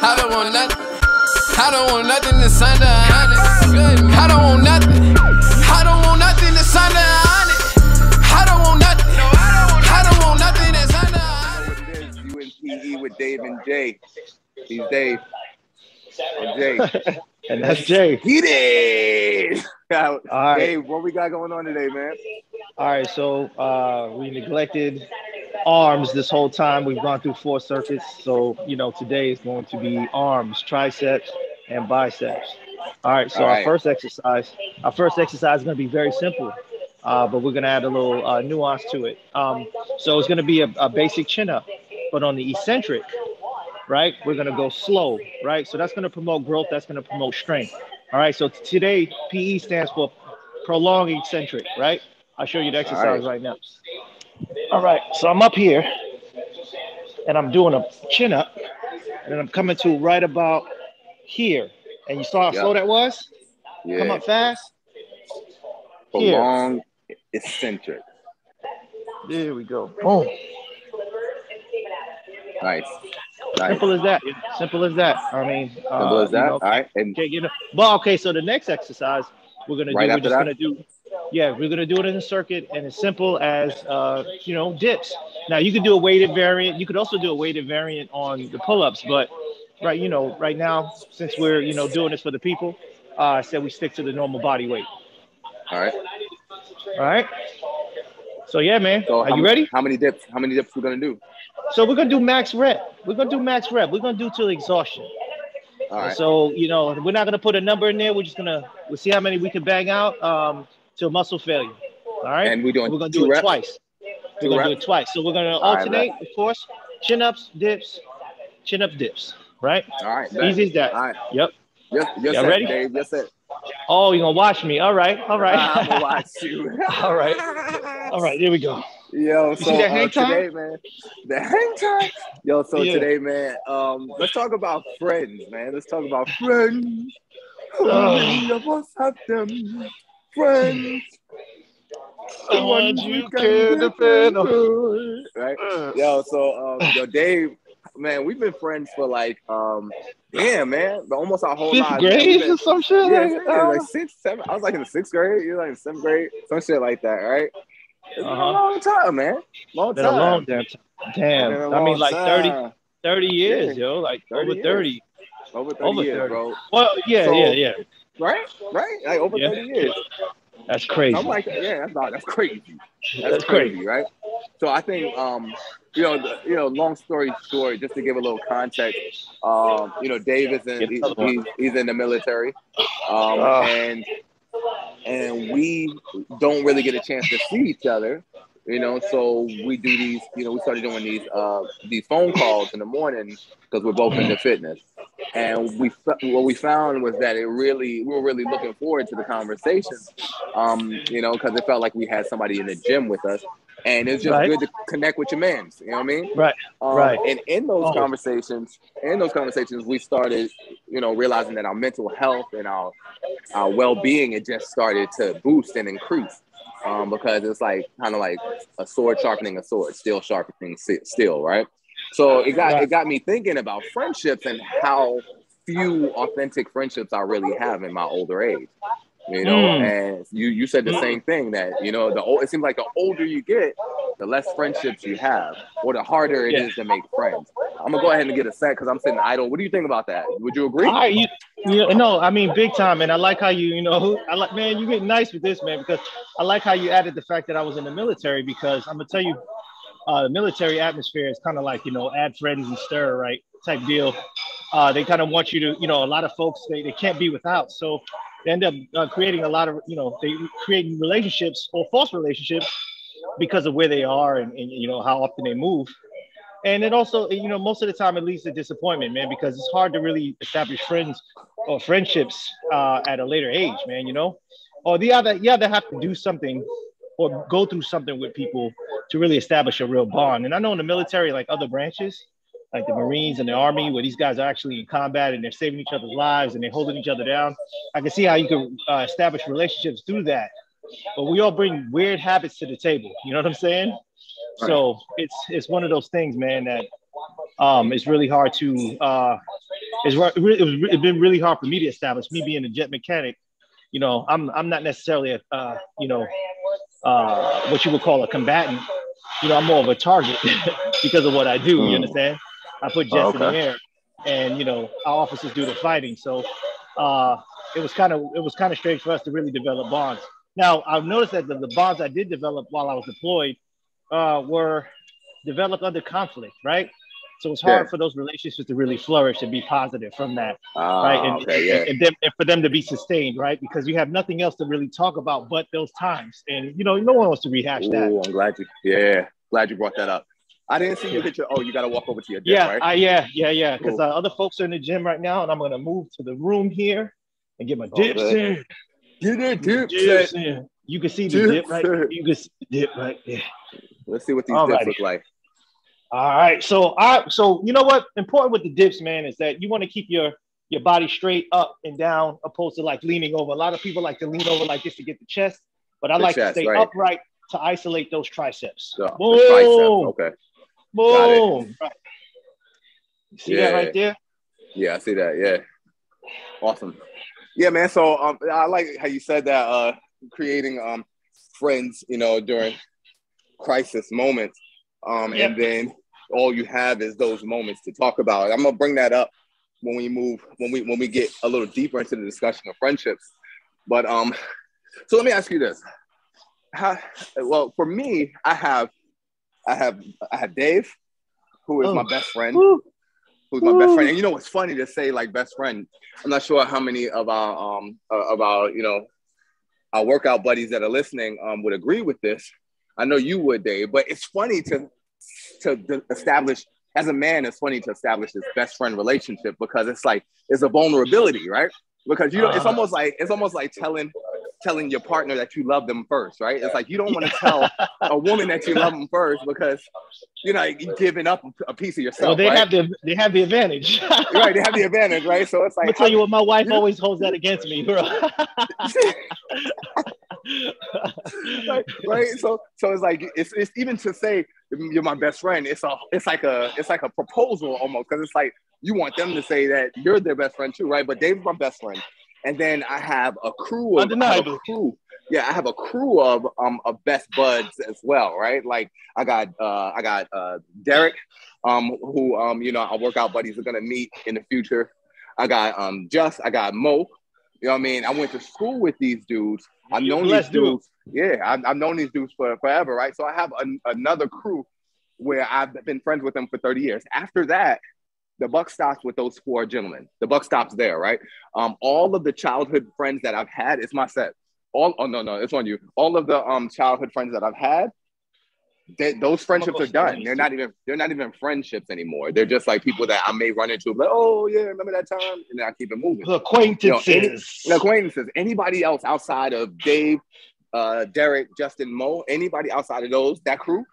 I don't want nothing. I don't want nothing sign a hundred. I don't want nothing. I don't want nothing sign a hundred. I don't want nothing. I don't want nothing to sign a hundred. What it is, UNPE with Dave and Jay. He's Dave. And Jay. and that's Jay. He did. All right. Dave, what we got going on today, man? All right, so uh, we neglected arms this whole time. We've gone through four circuits. So, you know, today is going to be arms, triceps, and biceps. All right, so All our first exercise, our first exercise is going to be very simple, uh, but we're going to add a little uh, nuance to it. Um, so it's going to be a, a basic chin up, but on the eccentric, right? We're going to go slow, right? So that's going to promote growth. That's going to promote strength. All right, so today PE stands for prolonged eccentric, right? I'll show you the exercise right now. All right, so I'm up here and I'm doing a chin up, and then I'm coming to right about here. And you saw how Yeah. slow that was? Yeah. Come up fast. Here. Prolonged eccentric. There we go. Boom. Nice. Nice. Simple as that. Simple as that. I mean, uh, Simple as you that. know, All right. And Okay, you know, but okay, so the next exercise we're gonna Right do, we're just that? gonna do, yeah, we're gonna do it in a circuit and as simple as uh, you know, dips. Now you could do a weighted variant, you could also do a weighted variant on the pull-ups, but right, you know, right now, since we're you know doing this for the people, uh, I said we stick to the normal body weight. all right. All right. So yeah, man. So Are you ready? How many dips? How many dips we gonna do? So we're gonna do max rep. We're gonna do max rep. We're gonna do till exhaustion. All right. So you know, we're not gonna put a number in there. We're just gonna we'll see how many we can bang out um, till muscle failure. All right. And we're doing we're gonna do it reps? twice. Two We're gonna do it twice. So we're gonna All right, alternate, of course, chin ups, dips, chin up, dips. Right. All right. Easy as that. All right. Yep. Yes, yes, Y'all ready? Dave. Yes, sir. Oh, you're gonna watch me. All right. All right. I'm gonna watch you. All right. All right. Here we go. Yo, see so that uh, hang time? today, man, the hang time. Yo, so Yeah. today, man, um, let's talk about friends, man. Let's talk about friends. Oh. Many of us have them? Friends. The ones you can depend on. Right? Uh, Yo, so um, yo, Dave, man, we've been friends for like, um, yeah, man, but almost our whole Fifth lives. grade been- or some shit. yeah, like, uh, like sixth, seven. I was like in the sixth grade. You're like in seventh grade, some shit like that, right? It's been a Uh-huh. long time, man. Long been time. a long damn time. Damn. I mean, like 30, time. 30 years, Yeah. yo. Like 30 over years. 30. over 30 over years, 30. bro. Well, yeah, So- yeah, yeah. Right? Right? Like over Yeah. 30 years. That's crazy. I'm like, yeah, that's not, that's crazy. That's, That's crazy, crazy. right? So I think, um, you know, the, you know, long story short, just to give a little context, um, you know, Dave is in, Get he, another one. he's, he's in the military, um, Oh. and and we don't really get a chance to see each other, you know. So we do these, you know, we started doing these uh, these phone calls in the morning because we're both into fitness, and we what we found was that it really we were really looking forward to the conversations, um, you know, because it felt like we had somebody in the gym with us, and it's just Right. good to connect with your mans, you know what I mean? Right. Um, Right. And in those Oh. conversations, in those conversations, we started, you know, realizing that our mental health and our our well being it just started to boost and increase. Um, because it's like kind of like a sword sharpening a sword, steel sharpening steel, right? So it got Right. it got me thinking about friendships and how few authentic friendships I really have in my older age. You know, Mm. and you you said the Mm. same thing that you know the old it seems like the older you get, the less friendships you have, or the harder it is Yeah. to make friends. I'm gonna go ahead and get a set because I'm sitting idle. What do you think about that? Would you agree? I, you, you no, I mean big time, and I like how you, you know, I like, man, you get nice with this, man, because I like how you added the fact that I was in the military, because I'm gonna tell you, uh, the military atmosphere is kind of like, you know, add friends and stir, right, type deal. Uh, they kind of want you to, you know, a lot of folks they, they can't be without, so they end up uh, creating a lot of, you know, they creating relationships or false relationships because of where they are and, and you know how often they move. And it also, you know, most of the time it leads to disappointment, man, because it's hard to really establish friends or friendships uh, at a later age, man. You know, or the other, yeah they have to do something or go through something with people to really establish a real bond. And I know in the military, like other branches, like the Marines and the Army, where these guys are actually in combat and they're saving each other's lives and they're holding each other down. I can see how you can uh, establish relationships through that. But we all bring weird habits to the table. You know what I'm saying? So it's it's one of those things, man, that um, it's really hard to uh, it's re- it was re- it's been really hard for me to establish. Me being a jet mechanic, you know, I'm I'm not necessarily a uh, you know uh, what you would call a combatant. You know, I'm more of a target because of what I do. You Mm. understand? I put jets Oh, in the air, and you know, our officers do the fighting. So uh, it was kind of it was kind of strange for us to really develop bonds. Now I've noticed that the, the bonds I did develop while I was deployed uh, were developed under conflict, right? So it's hard Yeah. for those relationships to really flourish and be positive from that, Ah, right? And, okay, yeah. and, and, them, and for them to be sustained, right? Because you have nothing else to really talk about but those times, and you know, no one wants to rehash that. I'm glad you. Yeah, glad you brought that up. I didn't see you get your. Oh, you got to walk over to your desk, Yeah, right? I, yeah, yeah, yeah. Because Cool. uh, other folks are in the gym right now, and I'm gonna move to the room here and get my Oh, dips good. in. Get it, dude. Dips in. You can see the Dips dip right. in. You can see the dip right there. Let's see what these dips look like. All right. So I so you know what important with the dips, man, is that you want to keep your your body straight up and down, opposed to like leaning over. A lot of people like to lean over like this to get the chest, but I The like chest, to stay right. upright to isolate those triceps. So, Boom. tricep. Okay. Boom. Right. You see that Yeah. right there? Yeah, I see that. Yeah. Awesome. Yeah, man. So um, I like how you said that uh, creating um, friends, you know, during crisis moments. Um, Yep. And then all you have is those moments to talk about. I'm gonna bring that up when we move when we when we get a little deeper into the discussion of friendships. But um, so let me ask you this: How, well, for me, I have I have I have Dave, who is Oh. my best friend Woo. who's my best friend. And you know, it's funny to say like best friend. I'm not sure how many of our um uh, of our you know our workout buddies that are listening um would agree with this. I know you would, Dave. But it's funny to to establish as a man. It's funny to establish this best friend relationship because it's like it's a vulnerability, right? Because you know, it's Uh. almost like it's almost like telling telling your partner that you love them first, right? It's like you don't want to tell a woman that you love them first because you know you're giving up a piece of yourself. Well, they right? have the they have the advantage. right, they have the advantage, right? So it's like gonna tell you what, my wife always holds that against me, bro. right, right. So so it's like it's, it's even to say you're my best friend. It's a it's like a it's like a proposal almost because it's like you want them to say that you're their best friend too, right? But Dave's my best friend, and then I have a crew of a crew. Yeah, I have a crew of um of best buds as well, right? Like I got uh I got uh Derek, um who um you know our workout buddies are gonna meet in the future. I got um Just, I got Mo. You know what I mean? I went to school with these dudes. I've known these dudes. Yeah, I've, I've known these dudes for forever, right? So I have an, another crew where I've been friends with them for 30 years. After that, the buck stops with those four gentlemen. The buck stops there, right? Um, all of the childhood friends that I've had, it's my set. All oh no, no, it's on you. All of the um childhood friends that I've had, they, those friendships are done. They're not even they're not even friendships anymore. They're just like people that I may run into, like, oh yeah, remember that time? And then I keep it moving. Acquaintances. And acquaintances, anybody else outside of Dave, uh, Derek, Justin, Mo, anybody outside of those, that crew,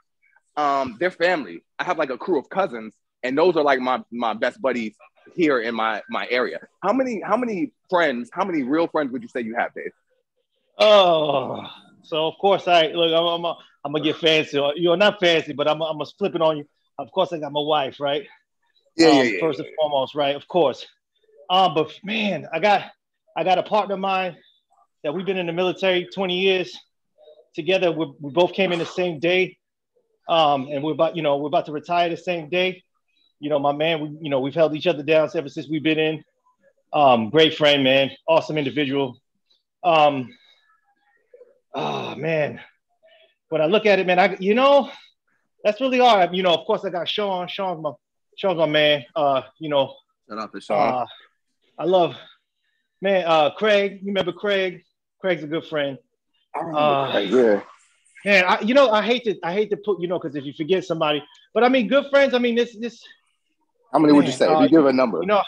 um, they're family. I have like a crew of cousins, and those are like my my best buddies here in my my area. How many how many friends, how many real friends would you say you have, Dave? Oh, so of course I look. I'm I'm, a, I'm gonna get fancy. You're not fancy, but I'm I'm gonna flip it on you. Of course, I got my wife, right? Um, First and foremost, right? Of course. Um, but man, I got I got a partner of mine that we've been in the military 20 years together. We, we both came in the same day, um, and we're about you know we're about to retire the same day. You know, my man, we you know we've held each other down ever since we've been in. Um, great friend, man, awesome individual. Um, oh man, when I look at it, man, I you know that's really hard. You know, of course, I got Sean. Sean's my Sean's my man. Uh, you know, Shout out to Sean. uh, I love, man. Uh, Craig, you remember Craig? Craig's a good friend. I remember uh, Craig, yeah. Man, I, you know, I hate to, I hate to put, you know, because if you forget somebody, but I mean, good friends. I mean, this, this, How many would you say? uh, if you give a number, you know,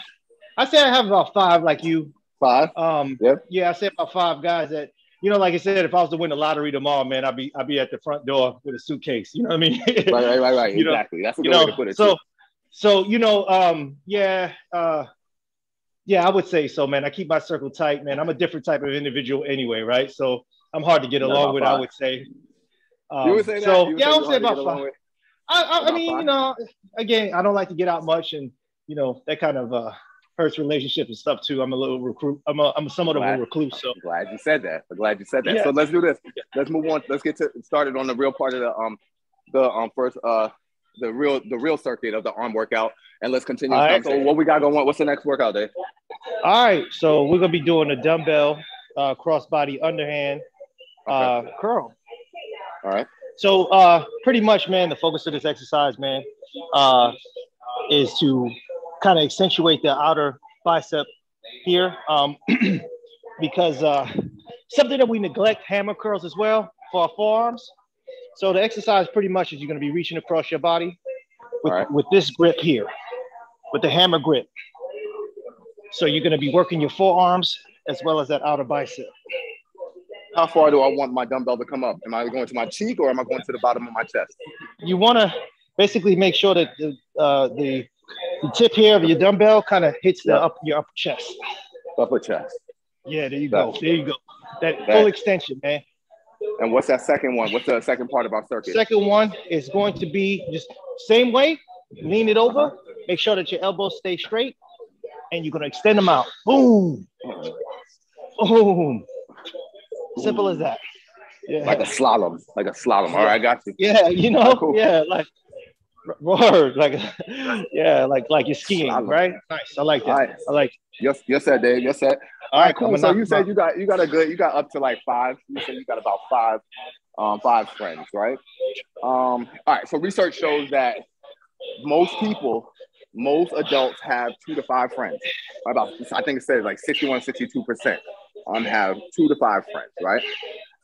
I say I have about five, like you. five. Um, Yep. yeah, I say about five guys that, you know, like I said, if I was to win the lottery tomorrow, man, I'd be, I'd be at the front door with a suitcase. You know what I mean? Right, right, right, right. Know- exactly. That's a you good way to put it. so too. so you know, um, yeah, uh, yeah, I would say so, man. I keep my circle tight, man. I'm a different type of individual anyway, right? So I'm hard to get along with. five. I would say. Um, you would say that. So yeah, I would say about five. I, I, I mean, you know, again, I don't like to get out much, and you know, that kind of uh, hurts relationships and stuff too. I'm a little recruit. I'm a I'm somewhat of a recluse. So I'm glad you said that. I'm glad you said that. Yeah. So let's do this. Let's move on. Let's get to started on the real part of the um the um first uh the real the real circuit of the arm workout, and let's continue. Right. So what we got going? on? What's the next workout day? all right, so we're gonna be doing a dumbbell uh, crossbody underhand uh, curl. All right. So uh, pretty much, man, the focus of this exercise, man, uh, is to kind of accentuate the outer bicep here, um, because uh, something that we neglect hammer curls as well for our forearms. So the exercise pretty much is you're going to be reaching across your body with, right. with this grip here, with the hammer grip. So you're going to be working your forearms as well as that outer bicep. How far do I want my dumbbell to come up? Am I going to my cheek or am I going to the bottom of my chest? you want to basically make sure that the, uh, the, the tip here of your dumbbell kind of hits the up your upper chest. Upper chest. Yeah, there you go. There you go. That that- full extension, man. And what's that second one? What's the second part of our circuit? Second one is going to be just same way. Lean it over. Make sure that your elbows stay straight, and you're gonna extend them out. Boom, boom. Simple as that. Yeah. Like a slalom. Like a slalom. All right, I got you. Yeah, you know, Cool. yeah, like word, like yeah, like like you're skiing, Slalom. right? Nice. I like that. All right. I like. Yes, yes, sir, Dave. Yes, sir. All All right, cool. So you said you got you got a good you got up to like five. You said you got about five, um, five friends, right? Um, all right. So research shows that most people, most adults have two to five friends. About I think it says like 61, 62 percent um have two to five friends, right?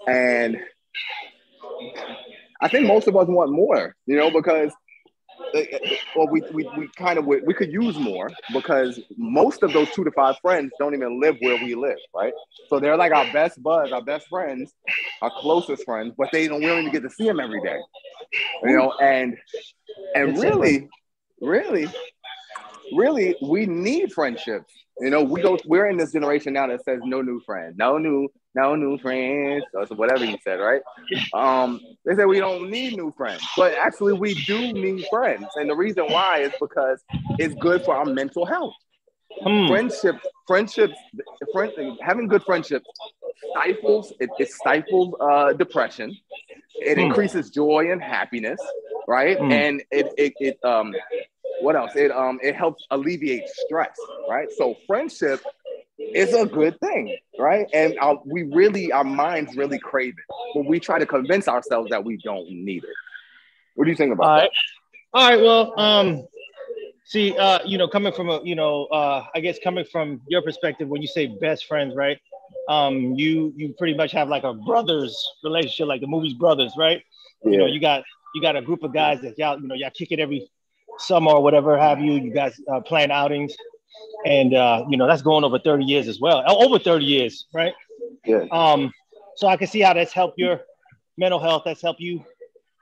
And I think most of us want more, you know, because well, we, we, we kind of we could use more because most of those two to five friends don't even live where we live, right? So they're like our best buds, our best friends, our closest friends, but they don't we don't even get to see them every day, you know. And and really, really, really, we need friendships. You know, we go. We're in this generation now that says no new friends, no new, no new friends, or whatever you said, right? Um, they say we don't need new friends, but actually we do need friends, and the reason why is because it's good for our mental health. Hmm. Friendship, friendships, friend, having good friendships stifles it, it stifles uh, depression. It Hmm. increases joy and happiness, right? Hmm. And it, it it um what else? It um it helps alleviate stress, right? So friendship is a good thing, right? And uh, we really our minds really crave it, but we try to convince ourselves that we don't need it. What do you think about All that? right. All right. Well, um, see, uh, you know, coming from a, you know, uh, I guess coming from your perspective, when you say best friends, right? Um, you you pretty much have like a brothers relationship, like the movies Brothers, right? You know, you got you got a group of guys that y'all, you know, y'all kick it every summer or whatever have you. You guys uh, plan outings, and uh, you know that's going over 30 years as well. Oh, Over 30 years, right? yeah. Um, so I can see how that's helped your mental health. That's helped you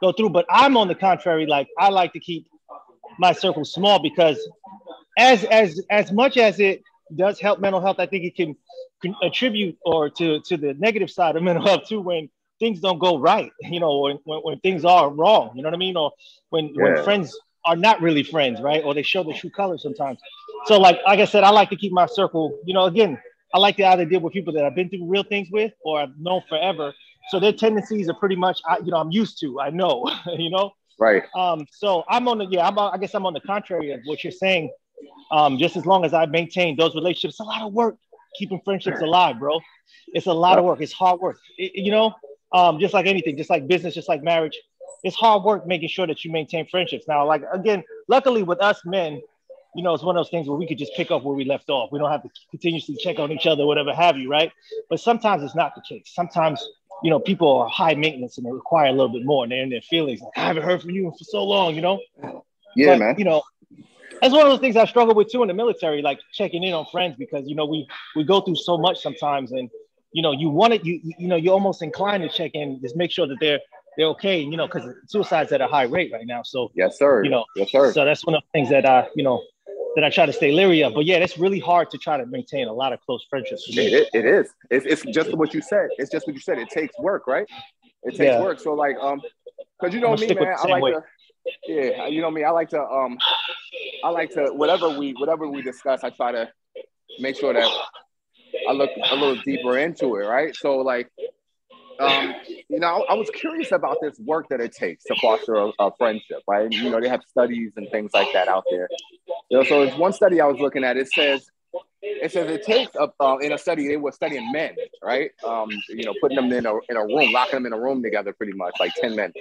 go through. But I'm on the contrary, like I like to keep my circle small because as as as much as it does help mental health, I think it can, can attribute or to to the negative side of mental health too when things don't go right, you know, when, when, when things are wrong, you know what I mean? Or when, Yeah. when friends are not really friends, right? Or they show their true colors sometimes. So like like I said, I like to keep my circle, you know, again, I like to either deal with people that I've been through real things with or I've known forever. So their tendencies are pretty much, I, you know, I'm used to. I know, you know. Right. Um, so I'm on the yeah. I'm, I guess I'm on the contrary of what you're saying. Um, just as long as I maintain those relationships, it's a lot of work keeping friendships alive, bro. It's a lot of work. It's hard work. It- you know, um, just like anything, just like business, just like marriage, it's hard work making sure that you maintain friendships. Now, like again, luckily with us men, you know, it's one of those things where we could just pick up where we left off. We don't have to continuously check on each other, whatever have you, right? But sometimes it's not the case. Sometimes, you know, people are high maintenance and they require a little bit more and they're in their feelings. Like, I haven't heard from you for so long, you know? Yeah, But, man. You know, that's one of those things I struggle with too in the military, like checking in on friends because you know we we go through so much sometimes, and you know you want it, you you know you're almost inclined to check in, just make sure that they're they're okay, you know, because suicide's at a high rate right now. So Yes, sir. you know, yes, sir. so that's one of the things that I you know that I try to stay leery of. But yeah, it's really hard to try to maintain a lot of close friendships. It, it is. It's, it's just what you said. It's just what you said. It takes work, right? It takes Yeah. work. So like, um, cause you know me, man. I like way. to, yeah, you know me. I like to, um, I like to whatever we whatever we discuss. I try to make sure that I look a little deeper into it, right? So like, um, you know, I, was curious about this work that it takes to foster a, a, friendship, right? You know, they have studies and things like that out there. You know, so it's one study I was looking at. It says it says it takes a, uh, in a study they were studying men, right? Um, you know, putting them in a in a room, locking them in a room together, pretty much like ten men.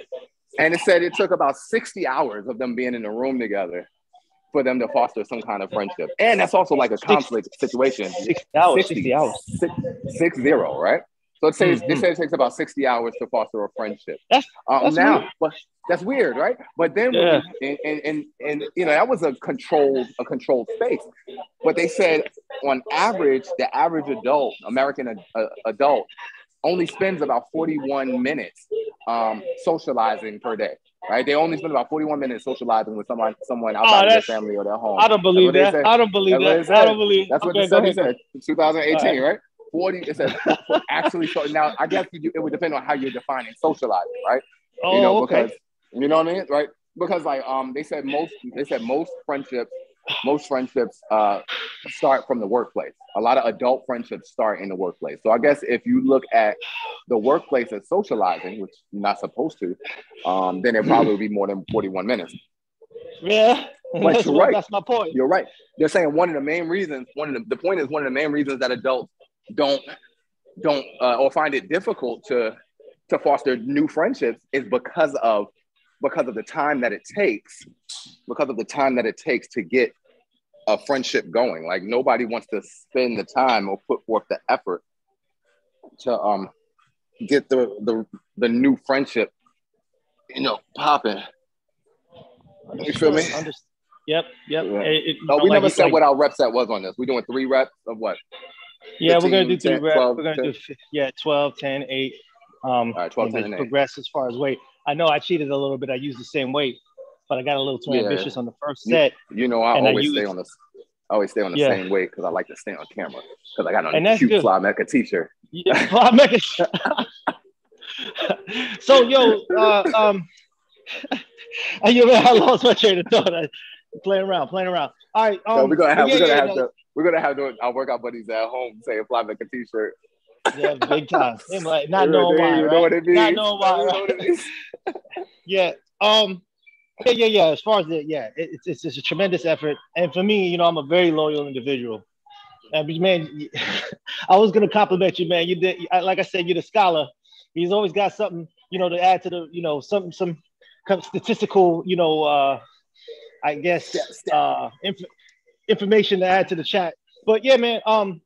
And it said it took about sixty hours of them being in a room together for them to foster some kind of friendship. And that's also like a conflict situation. 60 hours. 60, 60 hours. Six, six zero, right? So it says mm-hmm. they say it takes about 60 hours to foster a friendship. That's, um, that's now, weird. but that's weird, right? But then yeah. and, and, and and you know that was a controlled a controlled space. But they said on average, the average adult, American uh, adult, only spends about 41 minutes um, socializing per day right? They only spend about 41 minutes socializing with someone someone outside oh, of their family or their home. I don't believe that. I don't believe that. I don't believe. That's what okay, the study said. 2018, right. Right? 40. It says actually. So now I guess you, it would depend on how you're defining socializing, right? Oh, you know, okay. because you know what I mean, right? Because like um, they said most they said most friendships most friendships uh, start from the workplace. A lot of adult friendships start in the workplace. So I guess if you look at the workplace as socializing, which you're not supposed to, um, then it probably would be more than 41 minutes. Yeah, but that's, you're right. That's my point. You're right. They're saying one of the main reasons, one of the, the point is one of the main reasons that adults don't don't uh, or find it difficult to to foster new friendships is because of because of the time that it takes, because of the time that it takes to get a friendship going. Like nobody wants to spend the time or put forth the effort to um get the the the new friendship, you know, popping. You feel me? Yep, yep. Yeah. It, it, no, we like, never said like, what our rep set was on this. We're doing three reps of what? Yeah, we're gonna do three 10, reps. 12, we're gonna 10. do yeah, 12, 10, 8. Um, All right, 12, 10, and progress as far as weight. I know I cheated a little bit. I used the same weight, but I got a little too yeah. ambitious on the first set. You, you know, I always I used, stay on the I always stay on the yeah. same weight because I like to stay on camera because I got on a cute good. Fly Mecca t-shirt. Yeah, Fly Mecca. so yo, uh, um, you man, I lost my train of thought. I, playing around, playing around. All right, um, so we're gonna have yeah, we're gonna have to we're gonna have to, our workout buddies at home say a Fly Mecca t-shirt. Yeah, big time. like not knowing why, right? Know what it means. Not knowing why. Right? yeah. Um. Yeah, yeah, yeah. As far as it, yeah, it, it's, it's it's a tremendous effort, and for me, you know, I'm a very loyal individual. And man, I was gonna compliment you, man. You did, like I said, you're the scholar. He's always got something, you know, to add to the, you know, some some statistical, you know, uh, I guess, uh, inf- information to add to the chat. But yeah, man, um,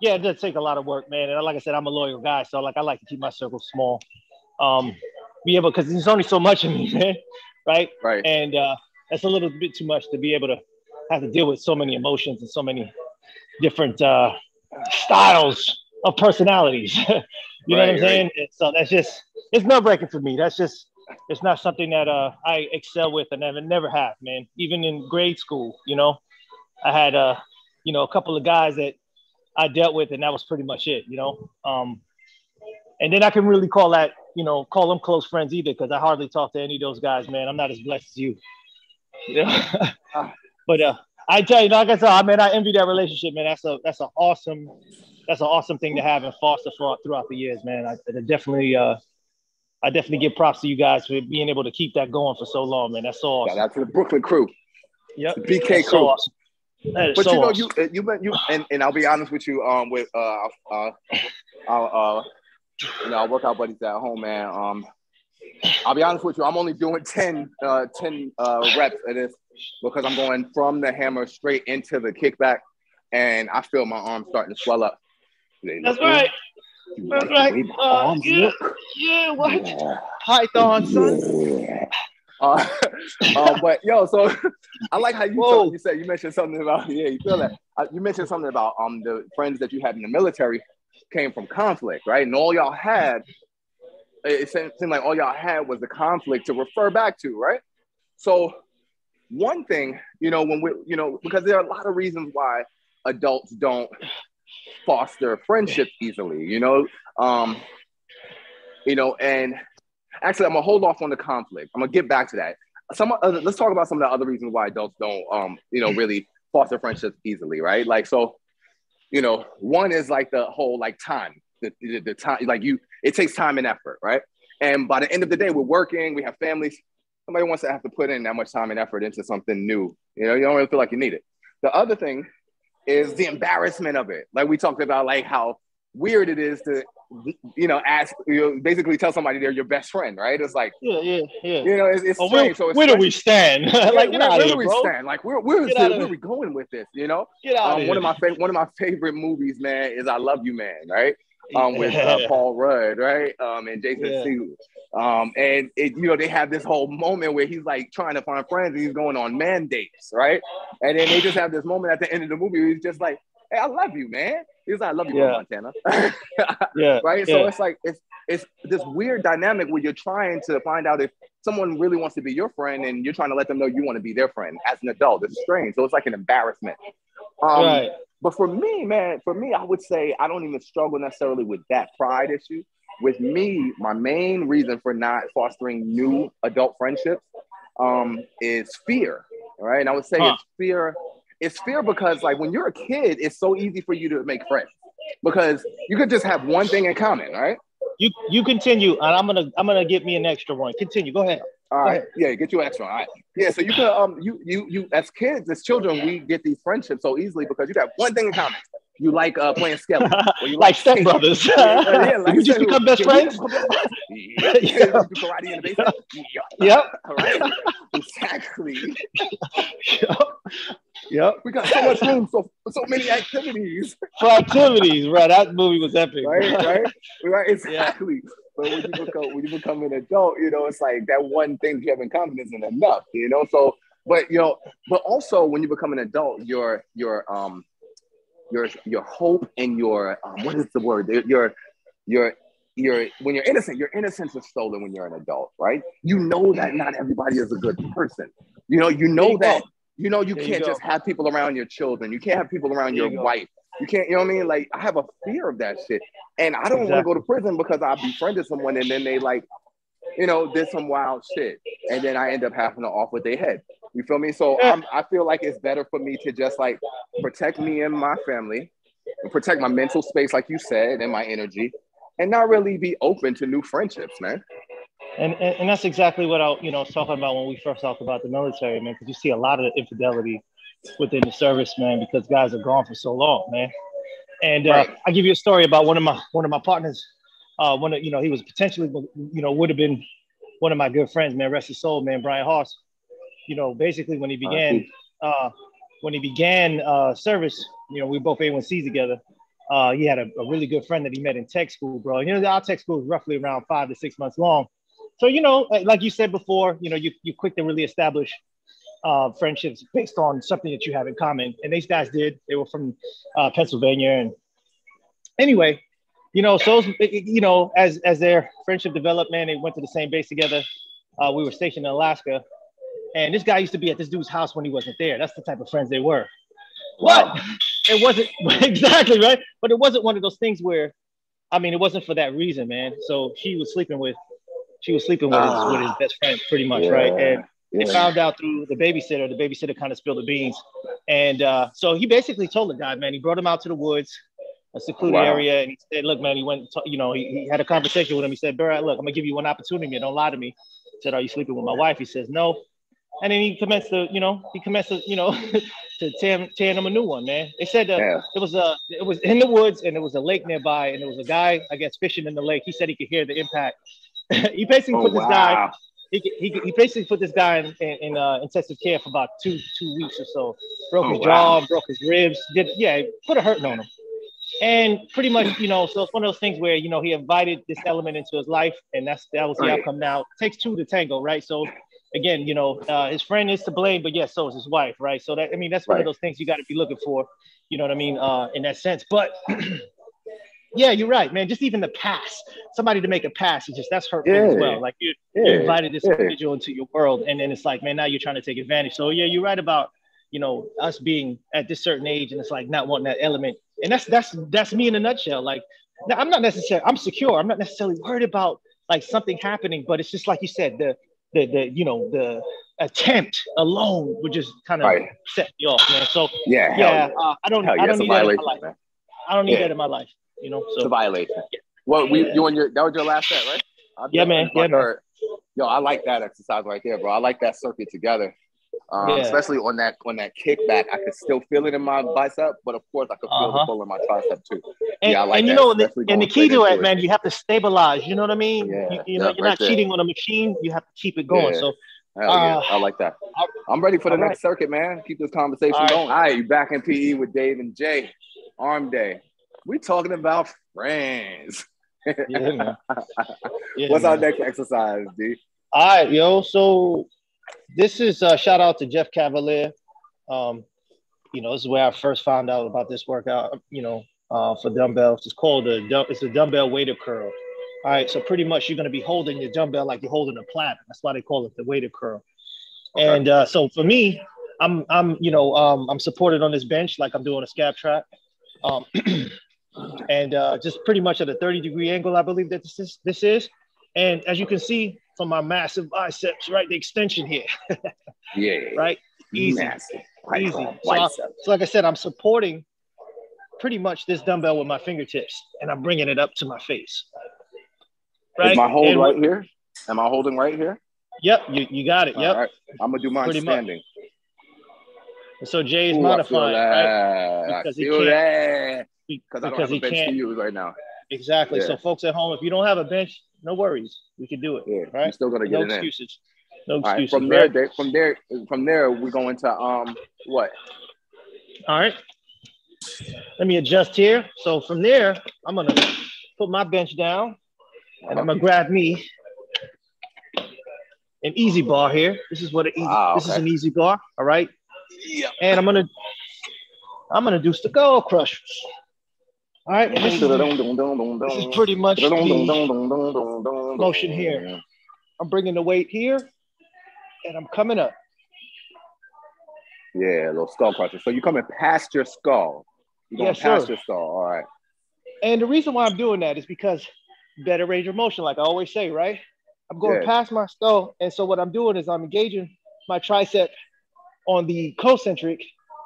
yeah, it does take a lot of work, man. And like I said, I'm a loyal guy, so like I like to keep my circle small. Um, be able because there's only so much of me, man. Right. Right. And uh, that's a little bit too much to be able to have to deal with so many emotions and so many different uh, styles of personalities. you right, know what I'm saying? Right. So that's just it's nerve breaking for me. That's just it's not something that uh, I excel with and never never have, man. Even in grade school, you know, I had uh, you know, a couple of guys that I dealt with, and that was pretty much it, you know. Um, and then I can really call that, you know, call them close friends either, because I hardly talk to any of those guys, man. I'm not as blessed as you. Yeah. but uh, I tell you, like I said, I mean, I envy that relationship, man. That's a that's an awesome, that's an awesome thing to have and foster throughout the years, man. I, I definitely, uh, I definitely give props to you guys for being able to keep that going for so long, man. That's so awesome. Shout out to the Brooklyn crew. Yep. The BK that's crew. So awesome but so you know, awesome. you you you and, and I'll be honest with you. Um, with uh, uh, uh, you know, our workout buddies at home, man. Um, I'll be honest with you. I'm only doing 10, uh, 10 uh, reps of this because I'm going from the hammer straight into the kickback, and I feel my arms starting to swell up. That's right. That's right. Uh, yeah, yeah, what? Yeah. Python, son. Uh, uh, but yo, so I like how you told, you said you mentioned something about yeah, you feel that uh, you mentioned something about um the friends that you had in the military came from conflict, right? And all y'all had it seemed, seemed like all y'all had was the conflict to refer back to, right? So one thing, you know, when we, you know, because there are a lot of reasons why adults don't foster friendships easily, you know, um, you know, and Actually, I'm gonna hold off on the conflict. I'm gonna get back to that. Some other, let's talk about some of the other reasons why adults don't, um, you know, really foster friendships easily, right? Like, so you know, one is like the whole like time, the, the, the time, like you, it takes time and effort, right? And by the end of the day, we're working, we have families. Somebody wants to have to put in that much time and effort into something new. You know, you don't really feel like you need it. The other thing is the embarrassment of it. Like we talked about, like how weird it is to, you know, ask, you know, basically tell somebody they're your best friend, right? It's like, yeah, yeah, yeah. You know, it's, it's oh, strange. Where, so it's where strange. do we stand? Yeah, like, where, where of do we bro. stand? Like, where, where is Get it? out of Where are we going with this? You know, Get out um, of one here. of my favorite one of my favorite movies, man, is I Love You, Man, right? Um, with uh, Paul Rudd, right? Um, and Jason Yeah. Segel. Um, and it, you know, they have this whole moment where he's like trying to find friends and he's going on mandates, right? And then they just have this moment at the end of the movie where he's just like, Hey, I love you, man. He's like, I love you, Yeah. Montana. yeah, right? So it's like it's it's this weird dynamic where you're trying to find out if someone really wants to be your friend and you're trying to let them know you want to be their friend as an adult. It's strange. So it's like an embarrassment. Um, right. But for me, man, for me, I would say I don't even struggle necessarily with that pride issue. With me, my main reason for not fostering new adult friendships um, is fear. Right. And I would say Huh. it's fear. It's fear because, like, when you're a kid, it's so easy for you to make friends because you could just have one thing in common, right? You you continue, and I'm gonna I'm gonna get me an extra one. Continue. Go ahead. All right. Yeah, get you an extra. one. All right. Yeah. So you could um you you you as kids, as children, we get these friendships so easily because you got one thing in common. You like uh playing skeleton. or you like Step Brothers. Yeah, yeah, like you just become best friends. become best friends. Yeah. yeah. Karate in the basement. Yep. All right. Exactly. Yep. Yep. We got so much room, so so many activities. For activities, right? That movie was epic. Right, right, right. Exactly. But when you become when you become an adult, you know, it's like that one thing you have in common isn't enough, you know. So, but you know, but also when you become an adult, your your um your your hope and your um, what is the word? Your your your when you're innocent, your innocence is stolen when you're an adult, right? You know that not everybody is a good person. You know, you know you that go. you know you There can't go. just have people around your children. You can't have people around There your you wife. You can't, you know what I mean? Like I have a fear of that shit. And I don't want to go to prison because I befriended someone and then they like, you know, did some wild shit. And then I end up having to off with their head. You feel me? So I'm, I feel like it's better for me to just like protect me and my family, and protect my mental space, like you said, and my energy, and not really be open to new friendships, man. And, and and that's exactly what I you know was talking about when we first talked about the military, man. Because you see a lot of infidelity within the service, man, because guys are gone for so long, man. And uh, Right. I give you a story about one of my one of my partners. Uh, one of you know he was potentially you know would have been one of my good friends, man. Rest his soul, man. Brian Hoss. You know, basically when he began uh, when he began uh, service, you know, we both A1Cs together. Uh, he had a, a really good friend that he met in tech school, bro. You know, our tech school is roughly around five to six months long. So, you know, like you said before, you know, you, you're quick to really establish uh, friendships based on something that you have in common. And these guys did. They were from uh, Pennsylvania. And anyway, you know, so, it was- it- you know, as, as their friendship developed, man, they went to the same base together. Uh, we were stationed in Alaska. And this guy used to be at this dude's house when he wasn't there. That's the type of friends they were. But it wasn't exactly right. But it wasn't one of those things where, I mean, it wasn't for that reason, man. So she was sleeping with, she was sleeping with, his, with his best friend, pretty much, right? And they found out through the babysitter. The babysitter kind of spilled the beans, and uh, so he basically told the guy, man, he brought him out to the woods, a secluded Wow. area, and he said, "Look, man," he went, ta- you know, he, he had a conversation with him. He said, "Barrett, look, I'm gonna give you one opportunity. Don't lie to me." He said, "Are you sleeping with my wife?" He says, "No." And then he commenced to, you know, he commenced to, you know, to tear, tear him a new one, man. They said that Yeah. it was a, it was in the woods, and there was a lake nearby, and there was a guy, I guess, fishing in the lake. He said he could hear the impact. he basically Oh, put this guy he, he, he basically put this guy in, in, in uh, intensive care for about two two weeks or so. Broke Oh, his wow. jaw, broke his ribs. Did yeah, put a hurting on him. And pretty much, you know, so it's one of those things where you know he invited this element into his life, and that's that was the Right. outcome. Now it takes two to tango, right? So again, you know, uh, his friend is to blame, but yes, so is his wife, right? So that I mean, that's one of those things you got to be looking for. You know what I mean? Uh, in that sense, but. Yeah, you're right, man. Just even the pass, somebody to make a pass, is just that's hurtful as well. Like you, you invited this yeah. individual into your world and then it's like man now you're trying to take advantage so yeah you're right about you know us being at this certain age and it's like not wanting that element and that's that's that's me in a nutshell like i'm not necessarily i'm secure i'm not necessarily worried about like something happening but it's just like you said the the, the you know the attempt alone would just kind of Right. set me off man so Yeah, yeah uh, i don't i don't need that in my life man. I don't need Yeah. that in my life. You know. It's a So violation. Well, we Yeah. you on your that was your last set, right? I Yeah, man. Yeah, man. Yo, I like that exercise right there, bro. I like that circuit together. Um, Yeah. especially on that on that kickback. I could still feel it in my bicep, but of course I could feel Uh-huh. the pull in my tricep too. and, Yeah, I like and you that, know, the, and the key to it, man, you have to stabilize. You know what I mean? Yeah, you, you know, yeah, you're right not there. cheating on a machine. You have to keep it going. Yeah. So Hell yeah, Uh, I like that. I'm ready for the all right. next circuit, man. Keep this conversation All right. going. All right, you back in PE with Dave and Jay. Arm day. We talking about friends. yeah. Yeah, What's man. our next exercise, D? All right, yo. So this is uh, shout out to Jeff Cavaliere. Um, you know, this is where I first found out about this workout. You know, uh, for dumbbells, it's called a dumb- it's a dumbbell waiter curl. All right, so pretty much you're gonna be holding your dumbbell like you're holding a platter. That's why they call it the waiter curl. Okay. And uh, so for me, I'm I'm you know um, I'm supported on this bench like I'm doing a scap trap. Um, and uh, just pretty much at a 30 degree angle, I believe that this is this is. And as you can see from my massive biceps, right, the extension here, Yeah. right? Easy. Massive. Easy. So, I- so like I said, I'm supporting pretty much this dumbbell with my fingertips, and I'm bringing it up to my face. Right. Is my hold And- right here? Am I holding right here? Yep. You, you got it. Yep. All right. I'm gonna do mine Pretty much. standing. And so Jay is Ooh, modifying, right? Because I he feel can't- that. Be- Because I don't have a bench can't. to use right now. Exactly. Yeah. So folks at home, if you don't have a bench, no worries. We can do it. Yeah. Right. I'm still gonna No get in. excuses. No All right. excuses. From there, right? there, from there, from there, we go into um what? All right. Let me adjust here. So from there, I'm gonna put my bench down and I'm gonna grab me an EZ bar here. This is what an easy, Ah, this is an EZ bar. All right. Yeah. And I'm gonna I'm gonna do skull crushers. All right. This is, this is pretty much the motion here. I'm bringing the weight here and I'm coming up. Yeah, little skull crusher. So you're coming past your skull. You're going Yes, past sir. your skull. All right. And the reason why I'm doing that is because better range of motion, like I always say, right? I'm going Yeah. past my skull. And so what I'm doing is I'm engaging my tricep on the concentric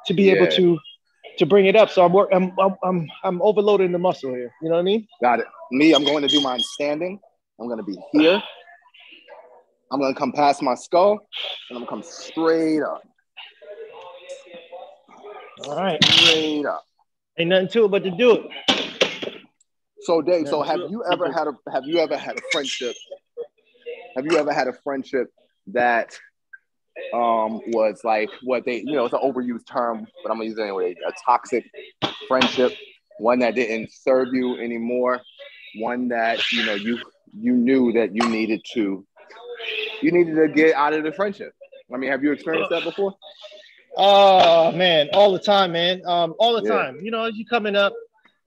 to be able to to bring it up. So I'm work I'm, I'm I'm I'm overloading the muscle here. You know what I mean? Got it. Me, I'm going to do mine standing. I'm going to be here. I'm going to come past my skull and I'm going to come straight up. All right. Straight up. Ain't nothing to it but to do it. So Dave, so have you ever had a have you ever had a friendship? Have you ever had a friendship that um was like what they you know it's an overused term, but I'm gonna use it anyway, a toxic friendship, one that didn't serve you anymore, one that you know you you knew that you needed to you needed to get out of the friendship. I mean, have you experienced that before? Oh man, all the time, man. Um, all the Yeah. time. You know, as you coming up,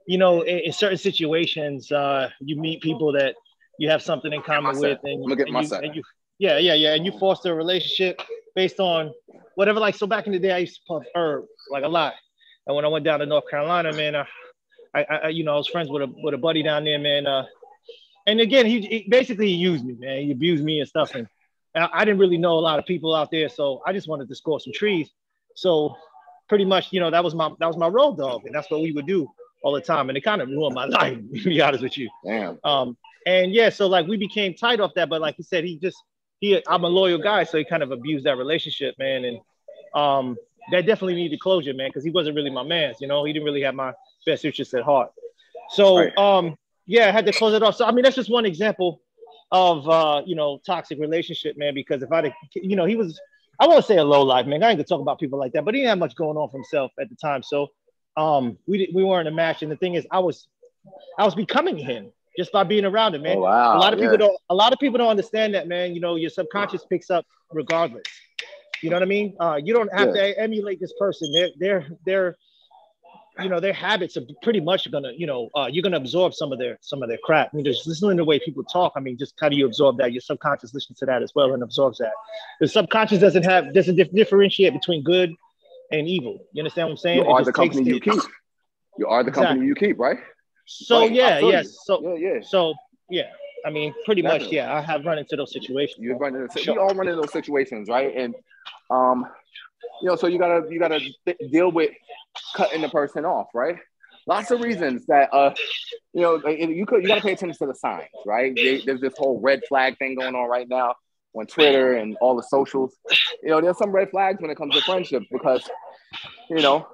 you know, in, in certain situations, uh, you meet people that you have something in common with, and, I'm gonna get and my you, and you, yeah, yeah, yeah, and you foster a relationship based on whatever. Like so, back in the day, I used to puff herb like a lot, and when I went down to North Carolina, man, I, I, I, you know, I was friends with a with a buddy down there, man. Uh, and again, he, he basically he used me, man. He abused me and stuff, and I, I didn't really know a lot of people out there, so I just wanted to score some trees. So pretty much, you know, that was my that was my road dog, and that's what we would do all the time. And it kind of ruined my life, to be honest with you. Damn. Um, and yeah, so like we became tight off that, but like he said, he just he I'm a loyal guy, so he kind of abused that relationship, man. And um, that definitely needed closure, man, because he wasn't really my man. You know, he didn't really have my best interests at heart. So Right. um, yeah, I had to close it off. So I mean, that's just one example of uh, you know, toxic relationship, man. Because if I'd, you know, he was, I won't say a low life, man. I ain't gonna talk about people like that, but he didn't have much going on for himself at the time. So um, we we weren't a match. And the thing is, I was, I was becoming him just by being around him, man. Oh, wow. a lot of yeah. people don't. A lot of people don't understand that, man. You know, your subconscious picks up regardless. You know what I mean? Uh, you don't have to emulate this person. They're they're they're you know their habits are pretty much gonna you know uh, you're gonna absorb some of their some of their crap. I mean, just listening to the way people talk. I mean, just how do you absorb that? Your subconscious listens to that as well and absorbs that. The subconscious doesn't have doesn't dif- differentiate between good and evil. You understand what I'm saying? You It are just the takes company you keep. You are the company you keep, right? So Right, yeah, yes. So Yeah, yeah. so yeah. I mean, pretty much yeah. I have run into those situations. You've run into Sure. we all run into those situations, right? And um, you know, so you gotta you gotta th- deal with cutting the person off, right? lots of reasons that uh, you know, you could you got to pay attention to the signs, right? There's this whole red flag thing going on right now on Twitter and all the socials. You know, there's some red flags when it comes to friendship because, you know,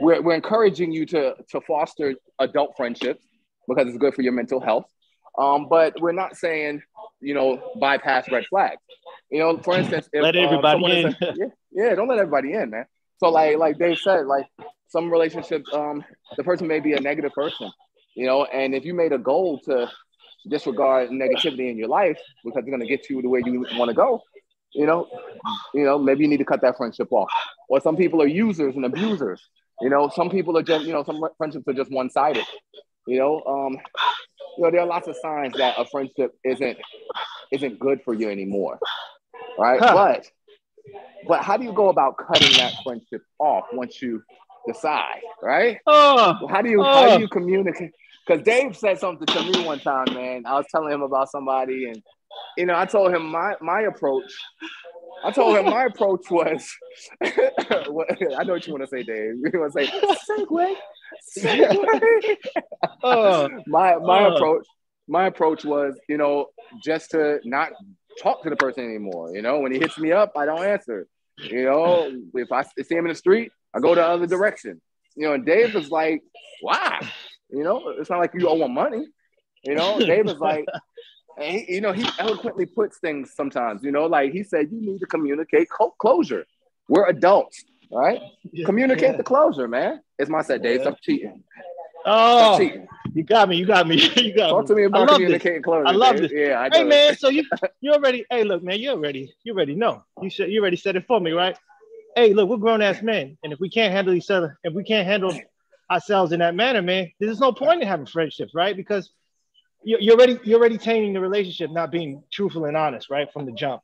we're, we're encouraging you to to foster adult friendships because it's good for your mental health. Um, but we're not saying, you know, bypass red flags. You know, for instance, if, let everybody uh, in. A, yeah, yeah, don't let everybody in, man. So like like Dave said, like some relationships, um, the person may be a negative person, you know, and if you made a goal to disregard negativity in your life because it's gonna get you the way you want to go, you know, you know, maybe you need to cut that friendship off. Or some people are users and abusers. You know, some people are just, you know, some friendships are just one-sided. You know, um, you know, there are lots of signs that a friendship isn't isn't good for you anymore. Right. Huh. But but how do you go about cutting that friendship off once you decide, right? Oh, how do you oh. how do you communicate? Because Dave said something to me one time, man. I was telling him about somebody, and you know, I told him my my approach. I told him my approach was. I know what you want to say, Dave. You want to say segue, segue. Uh, my my uh. approach. My approach was, you know, just to not talk to the person anymore. You know, when he hits me up, I don't answer. You know, if I see him in the street, I go the other direction. You know, and Dave was like, why? You know, it's not like you owe him money. You know, Dave was like, he, you know, he eloquently puts things sometimes, you know, like he said, you need to communicate co- closure. We're adults, right? Yeah, communicate yeah. the closure, man. It's my set, Dave. Stop cheating. Oh, cheating. you got me. You got me. you got Talk me. to me about communicating closure. I love Dave. this. Yeah, I Hey, man. So you you already. Hey, look, man. You already. You already know. You should. You already said it for me, right? hey, look, we're grown ass men, and if we can't handle each other, if we can't handle ourselves in that manner, man, there's no point in having friendships, right? Because you're already you're already tainting the relationship, not being truthful and honest, right, from the jump.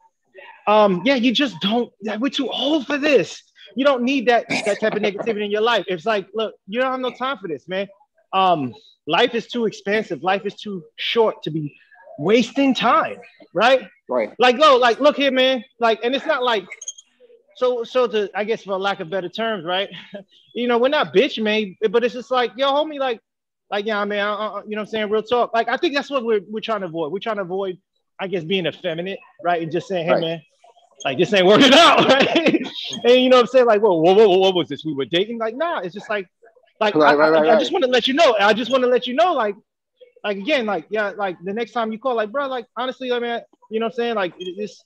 Um, yeah, you just don't. We're too old for this. You don't need that that type of negativity in your life. It's like, look, you don't have no time for this, man. Um, life is too expensive. Life is too short to be wasting time, right? Right. Like, look, like, look here, man. Like, and it's not like so so to I guess for lack of better terms, right? you know, we're not bitch made, but it's just like, yo, homie, like, like yeah, I mean, I, I, you know, what I'm saying real talk. Like, I think that's what we're we're trying to avoid. We're trying to avoid, I guess, being effeminate, right, and just saying, hey, right. man, like this ain't working out, right? and you know, what I'm saying, like, whoa, whoa, whoa, what was this? We were dating? Like, nah, it's just like, like, right, I, right, I, I just want to let you know. I just want to let you know, like, like again, like, yeah, like the next time you call, like, bro, like, honestly, I mean, you know, what I'm saying, like, this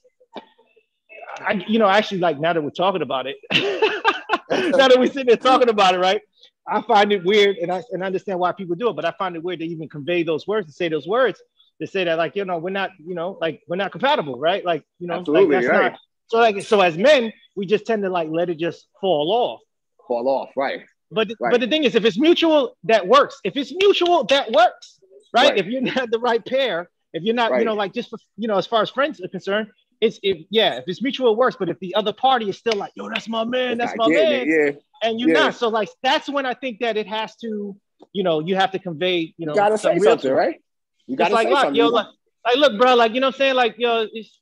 I, you know, actually, like now that we're talking about it, now that we're sitting there talking about it, right? I find it weird, and I and I understand why people do it, but I find it weird to even convey those words, to say those words, to say that, like, you know, we're not, you know, like we're not compatible, right? Like, you know, Absolutely, like, right. Not, so like, so as men, we just tend to like let it just fall off. Fall off, right? But right. but the thing is, if it's mutual, that works. If it's mutual, that works, right? right. If you're not the right pair, if you're not, right. you know, like just for, you know, as far as friends are concerned, it's if yeah, if it's mutual, it works. But if the other party is still like, yo, that's my man, that's my man, yeah, and you're yeah. not, so like that's when I think that it has to, you know, you have to convey, you know, you gotta say something, right? You gotta like, say something. Yo, like, like, look, bro, like you know what I'm saying, like yo, it's,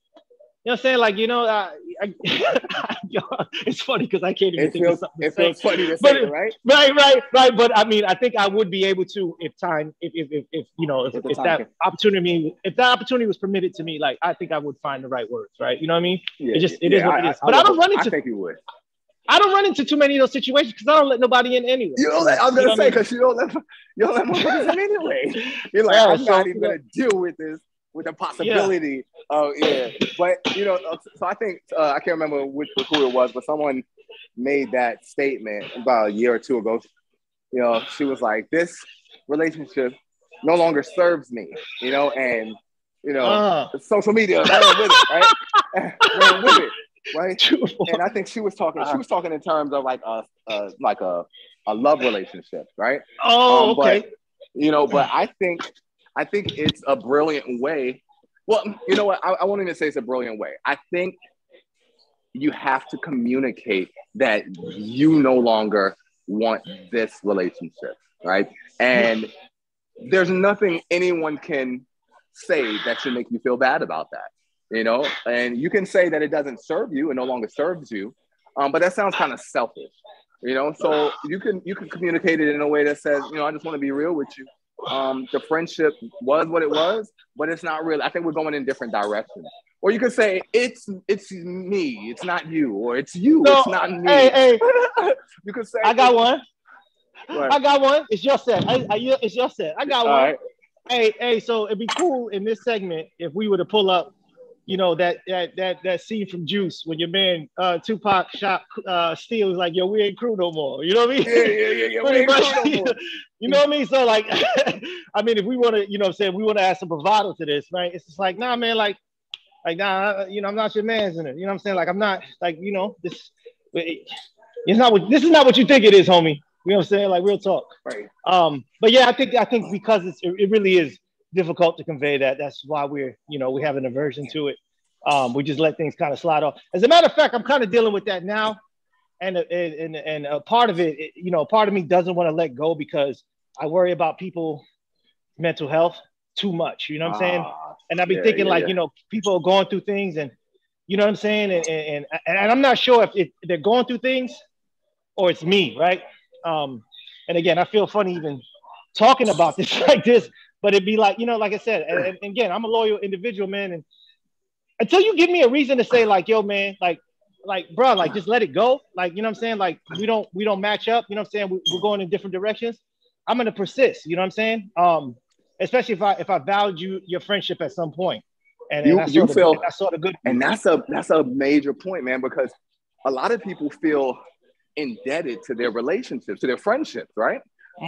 know what I'm saying? Like, you know, uh, I, it's funny because I can't even it think feels, of something. It feels funny to but say, right? Right, right, right. But I mean, I think I would be able to if time, if if if, if you know, if, if, if that can... opportunity, if that opportunity was permitted to me, like I think I would find the right words, right? You know what I mean? Yeah, it just it yeah, is what I, it is. But I, I don't run into. I think you would. I don't run into too many of those situations because I don't let nobody in anyway. You don't let, I'm gonna you know say because I mean? you don't let you don't let motherfuckers in anyway. You're like, yeah, I'm so, not even gonna deal with this with the possibility yeah. of yeah. But you know, uh, so I think uh, I can't remember which who it was, but someone made that statement about a year or two ago. You know, she was like, "This relationship no longer serves me," you know, and you know, uh. social media ran with it, right? ran with it, right? And I think she was talking. She was talking in terms of like a, a like a a love relationship, right? Oh, um, okay. But, you know, but I think I think it's a brilliant way. Well, you know what? I, I won't even say it's a brilliant way. I think you have to communicate that you no longer want this relationship, right? And there's nothing anyone can say that should make you feel bad about that, you know? And you can say that it doesn't serve you and no longer serves you, um, but that sounds kind of selfish. You know, so you can you can communicate it in a way that says, you know, I just want to be real with you. Um, the friendship was what it was, but it's not real. I think we're going in different directions. Or you could say it's it's me, it's not you, or it's you, No, it's not me. Hey, hey, you could say I got one. Right. I got one. It's your set. I, I, it's your set. I got All one. right. Hey, hey. So it'd be cool in this segment if we were to pull up, you know, that that that that scene from Juice when your man uh, Tupac shot uh, Steel was like, "Yo, we ain't crew no more." You know what I mean? Yeah, yeah, yeah, yeah. We Pretty ain't much, no you know what I mean? So like, I mean, if we want to, you know, what I'm saying we want to add some bravado to this, right? It's just like, nah, man, like, like, nah, you know, I'm not your man's in it. You know what I'm saying? Like, I'm not, like, you know, this, it's not what this is not what you think it is, homie. You know what I'm saying? Like, real talk. Right. Um, but yeah, I think I think because it's it really is difficult to convey that. That's why we're, you know, we have an aversion to it. Um, we just let things kind of slide off. As a matter of fact, I'm kind of dealing with that now, and and and, and a part of it, it, you know, part of me doesn't want to let go because I worry about people mental health too much. You know what I'm saying? Ah, And I've been yeah, thinking yeah, like, yeah. you know, people are going through things and you know what I'm saying? And, and, and, and I'm not sure if it, they're going through things or it's me, right? Um, and again, I feel funny even talking about this like this, but it'd be like, you know, like I said, and, and again, I'm a loyal individual, man. And until you give me a reason to say like, yo, man, like, like, bro, like just let it go. Like, you know what I'm saying? Like we don't, we don't match up. You know what I'm saying? We, we're going in different directions. I'm going to persist. You know what I'm saying? Um, especially if I, if I value your friendship at some point. And, You- and I you the, feel- I saw the good. And that's a that's a major point, man, because a lot of people feel indebted to their relationships, to their friendships, right?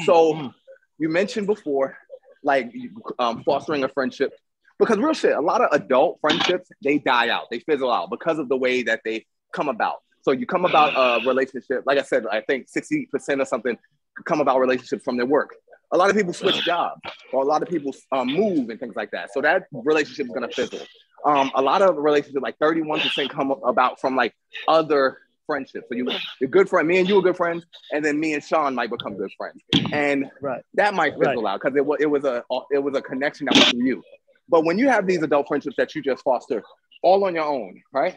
So Mm. you mentioned before, like um, fostering a friendship, because real shit, a lot of adult friendships they die out, they fizzle out because of the way that they come about. So you come about a relationship, like I said, I think sixty percent or something come about relationships from their work. A lot of people switch jobs, or a lot of people um, move and things like that. So that relationship is gonna fizzle. Um, a lot of relationships, like thirty-one percent, come about from like other friendships. So you, you're good friend, me and you are good friends, and then me and Sean might become good friends, and Right. that might fizzle out because it was it was a it was a connection that was through you. But when you have these adult friendships that you just foster all on your own, right?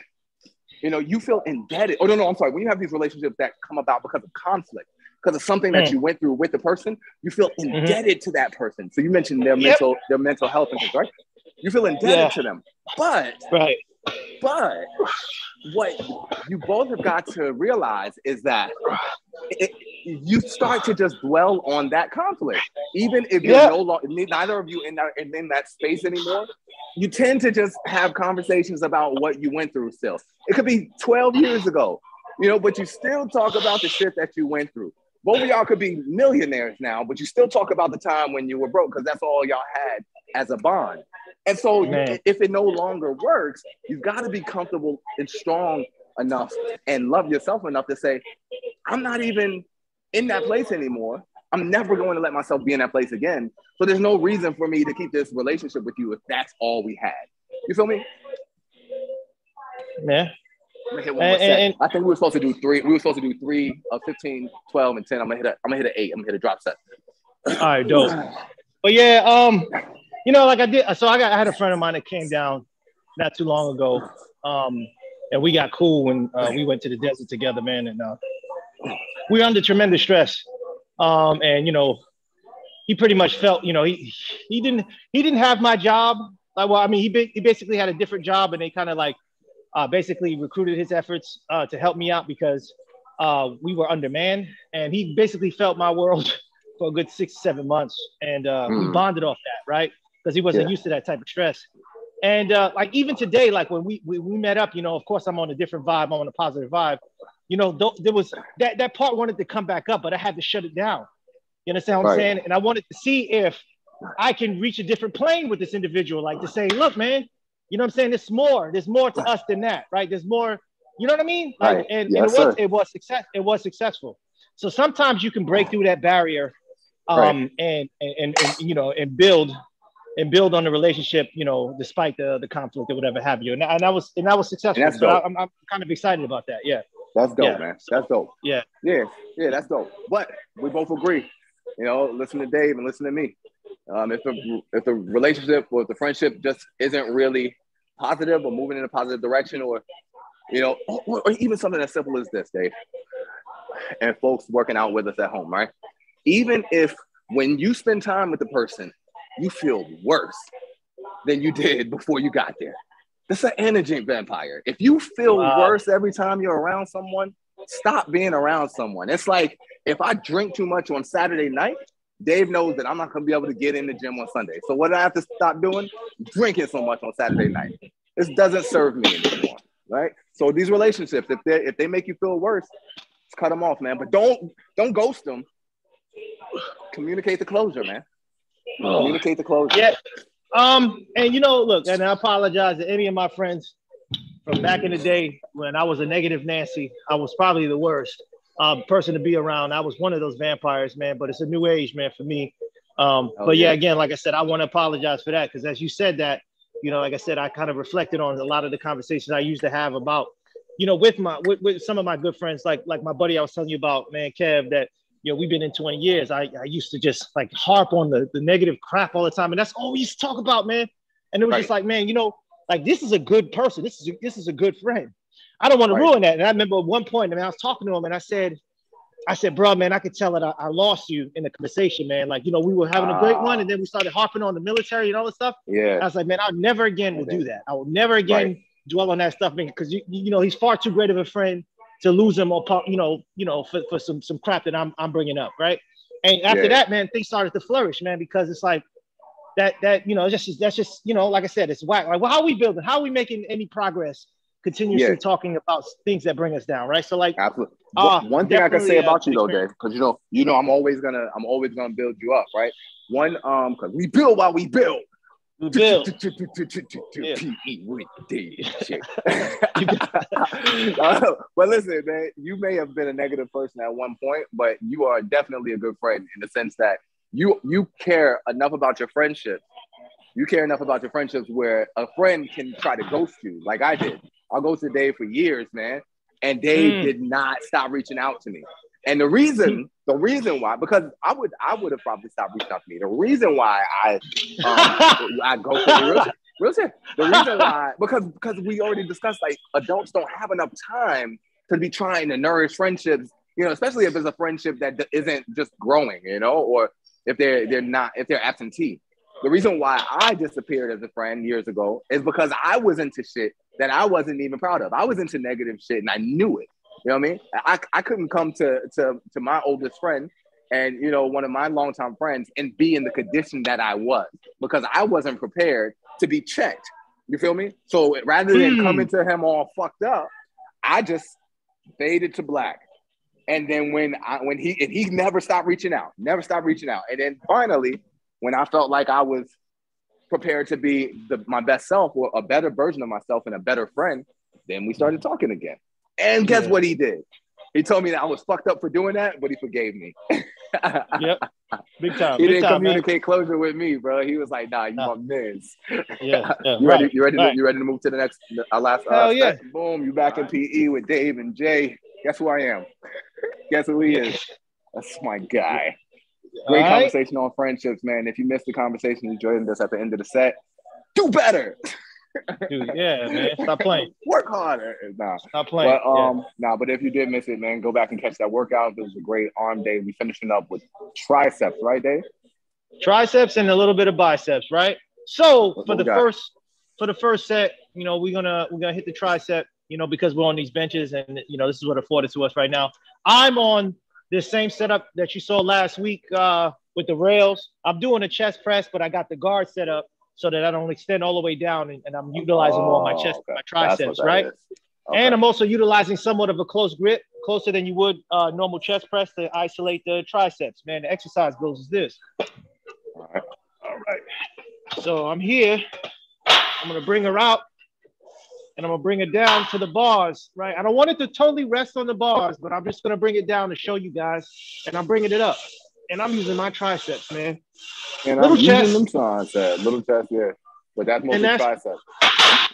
You know, you feel indebted. Oh no, no, I'm sorry. When you have these relationships that come about because of conflict, because of something that Mm. you went through with the person, you feel indebted to that person. So you mentioned their Yep. mental their mental health and things, right? You feel indebted Yeah. to them. But Right. But what you both have got to realize is that it, you start to just dwell on that conflict, even if you're Yeah. no longer neither of you in that in that space anymore. You tend to just have conversations about what you went through. Still, it could be 12 years ago, you know, but you still talk about the shit that you went through. Both of y'all could be millionaires now, but you still talk about the time when you were broke because that's all y'all had as a bond. And so, Man. if it no longer works, you've got to be comfortable and strong enough and love yourself enough to say, I'm not even in that place anymore. I'm never going to let myself be in that place again. So there's no reason for me to keep this relationship with you if that's all we had. You feel me? Yeah. I'm gonna hit one more And- set. and- I think we were supposed to do three. We were supposed to do three of 15, 12, and 10. I'm gonna hit a, I'm gonna hit an eight. I'm gonna hit a drop set. All right, dope. But yeah, um, you know, like I did. So I got I had a friend of mine that came down not too long ago, um, and we got cool when uh, we went to the desert together, man. And uh, we were under tremendous stress, um, and you know, he pretty much felt, you know, he he didn't he didn't have my job. Like, well, I mean, he he basically had a different job, and they kind of like uh, basically recruited his efforts uh, to help me out because uh, we were undermanned, and he basically felt my world for a good six seven months, and uh, we Mm. bonded off that, right? Because he wasn't Yeah. used to that type of stress. And uh, like even today, like when we, we we met up, you know, of course I'm on a different vibe, I'm on a positive vibe. You know, th- there was that that part wanted to come back up, but I had to shut it down. You understand what I'm Right. saying? And I wanted to see if I can reach a different plane with this individual, like to say, look, man, you know what I'm saying? There's more. There's more to us than that, right? There's more. You know what I mean? Like, Right. and, and it was sir. it was success. It was successful. So sometimes you can break through that barrier, um, and, and and and you know, and build and build on the relationship, you know, despite the the conflict or whatever have you. And, and I was and that was successful. And that's so dope. I, I'm, I'm kind of excited about that. Yeah. That's dope, Yeah. man. That's dope. Yeah. Yeah. Yeah, that's dope. But we both agree. You know, listen to Dave and listen to me. Um, if the if the relationship or the friendship just isn't really positive or moving in a positive direction, or you know, or, or even something as simple as this, Dave. and folks working out with us at home, right? Even if when you spend time with the person, you feel worse than you did before you got there. That's an energy vampire. If you feel wow. worse every time you're around someone, stop being around someone. It's like if I drink too much on Saturday night, Dave knows that I'm not gonna be able to get in the gym on Sunday. So what do I have to stop doing? Drinking so much on Saturday night. This doesn't serve me anymore, right? So these relationships, if they if they make you feel worse, cut them off, man. But don't don't ghost them. Communicate the closure, man. Oh. Communicate the closure. Yeah. Um, and you know, look, and I apologize to any of my friends from back in the day when I was a negative Nancy. I was probably the worst um, person to be around. I was one of those vampires, man. But it's a new age, man, for me. Um, oh, but yeah, yeah, again, like I said, I want to apologize for that because as you said that, you know, like I said, I kind of reflected on a lot of the conversations I used to have about, you know, with my with, with some of my good friends, like like my buddy I was telling you about, man, Kev, that you know, we've been in 20 years. I, I used to just like harp on the, the negative crap all the time. And that's all we used to talk about, man. And it was right. just like, man, you know, like this is a good person. This is a, this is a good friend. I don't want right. to ruin that. And I remember at one point, I mean, I was talking to him and I said, I said, bro, man, I could tell that I, I lost you in the conversation, man. Like, you know, we were having a great one, ah. and then we started harping on the military and all this stuff. Yeah. I was like, man, I never again will do that. I will never again right. dwell on that stuff, man, because you, you know, he's far too great of a friend to lose him or you know, you know, for, for some some crap that I'm I'm bringing up, right? And after yeah. that, man, things started to flourish, man, because it's like that that you know, just that's just you know, like I said, it's whack. Like, well, how are we building? How are we making any progress? Continuously yeah. talking about things that bring us down, right? So, like, absolutely. Uh, one thing I can say about uh, you though, Dave, because you know, you know, I'm always gonna, I'm always gonna build you up, right? One, um, because we build while we build. We build. But listen, man, you may have been a negative person at one point, but you are definitely a good friend in the sense that you you care enough about your friendships. You care enough about your friendships where a friend can try to ghost you, like I did. I'll ghost Dave for years, man, and Dave mm. did not stop reaching out to me. And the reason, the reason why, because I would, I would have probably stopped reaching out to me. The reason why I, um, I go for the real, real shit. The reason why, because because we already discussed, like adults don't have enough time to be trying to nourish friendships. You know, especially if it's a friendship that isn't just growing. You know, or if they're they're not if they're absentee. The reason why I disappeared as a friend years ago is because I was into shit that I wasn't even proud of. I was into negative shit and I knew it. You know what I mean? I, I couldn't come to, to, to my oldest friend and, you know, one of my longtime friends and be in the condition that I was because I wasn't prepared to be checked. You feel me? So rather than hmm. coming to him all fucked up, I just faded to black. And then when I when he and he never stopped reaching out, never stopped reaching out. And then finally, when I felt like I was prepared to be the, my best self or a better version of myself and a better friend, then we started talking again. And guess yeah. what he did? He told me that I was fucked up for doing that, but he forgave me. yep. Big time. He Big didn't time, communicate man. closure with me, bro. He was like, nah, you nah. my miss. Yeah, yeah. you right. ready? You ready? Right. To, you ready to move to the next our last uh, yeah. boom, you back in PE with Dave and Jay. Guess who I am? Guess who he is? That's my guy. Great All conversation right. on friendships, man. If you missed the conversation, you joined us at the end of the set. Do better. Dude, yeah, man. Stop playing. Work harder. Nah. Stop playing. But um, yeah. nah, but if you did miss it, man, go back and catch that workout. It was a great arm day. We finishing up with triceps, right, Dave? Triceps and a little bit of biceps, right? So for the first for the first set, you know, we're gonna we're gonna hit the tricep, you know, because we're on these benches and you know this is what afforded to us right now. I'm on this same setup that you saw last week uh, with the rails. I'm doing a chest press, but I got the guard set up so that I don't extend all the way down and, and I'm utilizing oh, more of my chest, okay. my triceps, right? Okay. And I'm also utilizing somewhat of a close grip, closer than you would uh, normal chest press to isolate the triceps. Man, the exercise goes as this. All right. All right. So I'm here. I'm gonna bring her out and I'm gonna bring it down to the bars, right? I don't want it to totally rest on the bars, but I'm just gonna bring it down to show you guys, and I'm bringing it up, and I'm using my triceps, man. And little I'm chest, using them triceps, little chest, yeah, but that's mostly and that's, triceps.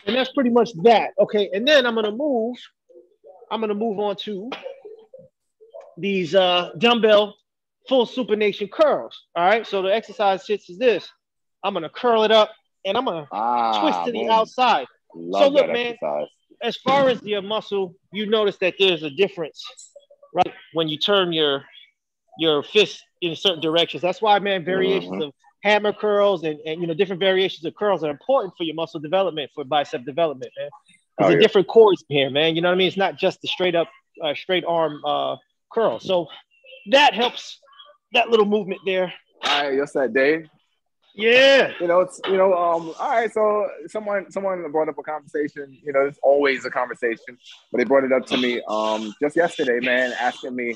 And that's pretty much that. Okay, and then I'm gonna move. I'm gonna move on to these uh, dumbbell full supination curls. All right, so the exercise sits is this. I'm gonna curl it up, and I'm gonna ah, twist to boom. the outside. Love so look, man, exercise. as far as your muscle, you notice that there's a difference right? When you turn your your fist in certain directions. That's why, man, variations Mhm. of hammer curls and, and you know different variations of curls are important for your muscle development for bicep development, man. Oh, There's a yeah. different chords here, man. You know what I mean? It's not just the straight up, uh, straight arm uh, curl. So that helps. That little movement there. All right, you're set, Dave. Yeah. You know, it's you know, um, all right. So someone someone brought up a conversation. You know, it's always a conversation, but they brought it up to me um just yesterday, man, asking me,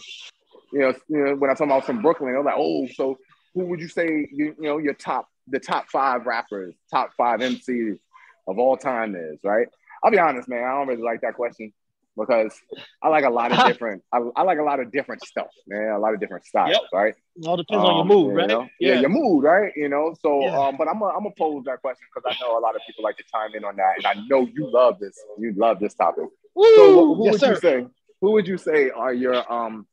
you know, you know, when I talk about I from Brooklyn, they were like, oh, so who would you say you, you know your top the top five rappers, top five MCs of all time is, right? I'll be honest, man, I don't really like that question because I like a lot of different I, I like a lot of different stuff, man, a lot of different styles, Yep. right? It all depends on your Um, mood, you right? know? Yeah. your mood, right? You know, so Yeah. um, but I'm gonna I'm gonna pose that question because I know a lot of people like to chime in on that, and I know you love this. You love this topic. Woo! So who, who yes, would sir. you say? Who would you say are your um?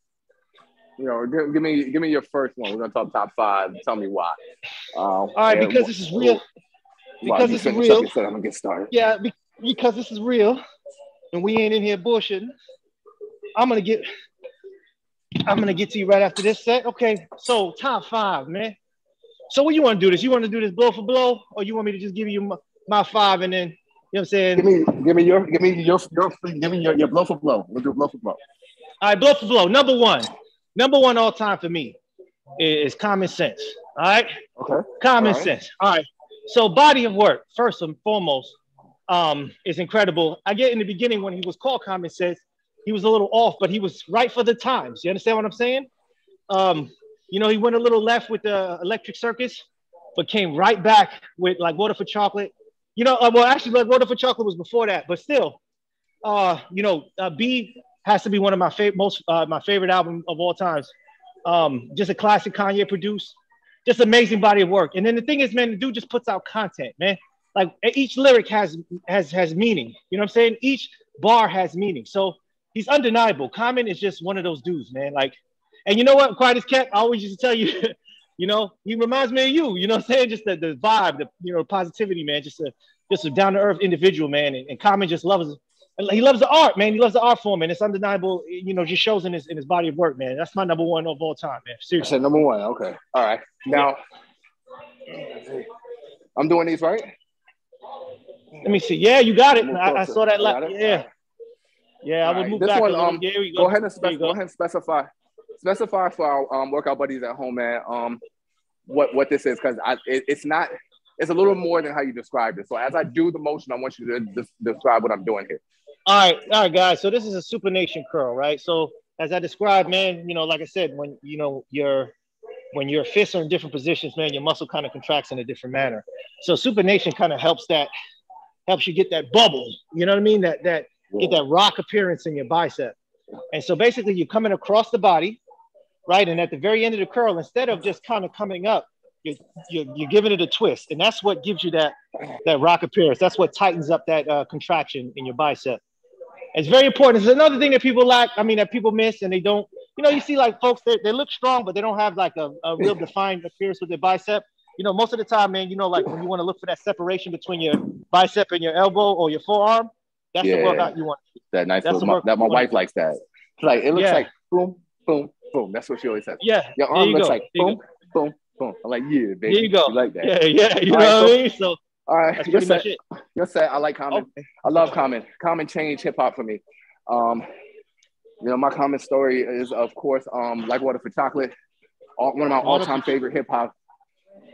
You know, give, give me give me your first one. We're gonna talk top five. Tell me why. Um, All right, because this is real. Because this is real. I'm gonna get started. Yeah, be- because this is real, and we ain't in here bullshitting. I'm gonna get. I'm gonna get to you right after this set. Okay, so top five, man. So what you want to do this? You want to do this blow for blow, or you want me to just give you my, my five and then you know what I'm saying? Give me give me your give me your your give me your, your blow for blow. We'll do blow for blow. All right, blow for blow. Number one, number one all time for me is common sense. All right, Okay. common All right. sense. All right. So body of work, first and foremost, um, is incredible. I get in the beginning when he was called common sense, he was a little off, but he was right for the times. You understand what I'm saying? Um, you know, he went a little left with the electric circus, but came right back with like water for chocolate. You know, uh, well, actually, like water for chocolate was before that, but still, uh, you know, uh, Be has to be one of my favorite, most uh, my favorite album of all times. Um, just a classic Kanye produced just amazing body of work. And then the thing is, man, the dude just puts out content, man. Like each lyric has has has meaning. You know what I'm saying? Each bar has meaning. So he's undeniable. Common is just one of those dudes, man. Like, and you know what? Quiet as kept. I always used to tell you, you know, he reminds me of you. You know what I'm saying? Just the, the vibe, the you know, positivity, man. Just a just a down to earth individual, man. And, and Common just loves he loves the art, man. He loves the art form, and it's undeniable. You know, just shows in his in his body of work, man. That's my number one of all time, man. Seriously. number one. Okay. All right. Now, I'm doing these right. Let me see. Yeah, you got it. I, I saw that. You La- got it? yeah, yeah. I would right. move This back one, um, Go go. ahead and spec- go. go. ahead and specify specify for our um, workout buddies at home, man. Um, what what this is because I it, it's not. It's a little more than how you described it. So as I do the motion, I want you to des- describe what I'm doing here. All right, all right, guys. So this is a supination curl, right? So as I described, man, you know, like I said, when you know your when your fists are in different positions, man, your muscle kind of contracts in a different manner. So supination kind of helps that helps you get that bubble. You know what I mean? That that get that rock appearance in your bicep. And so basically, you're coming across the body, right? And at the very end of the curl, instead of just kind of coming up, you're, you're, you're giving it a twist, and that's what gives you that that rock appearance. That's what tightens up that uh, contraction in your bicep. It's very important. It's another thing that people lack. I mean, that people miss, and they don't. You know, you see like folks they, they look strong, but they don't have like a, a real defined appearance with their bicep. You know, most of the time, man, you know, like when you want to look for that separation between your bicep and your elbow or your forearm, that's Yeah. the workout you want. That nice That's little, my, that my wife likes that. It's like it looks Yeah. like boom, boom, boom. That's what she always says. Yeah, Your arm you looks go. like you boom, boom, boom. I'm like, yeah, baby. There you go. like that. Yeah, yeah, you All know right, what I mean. So All right, that's you're pretty much it. You're set. I like Common. Okay. I love Common. Common changed hip hop for me. Um, you know, my Common story is, of course, um, like Water for Chocolate, all, one of my all-time favorite hip hop,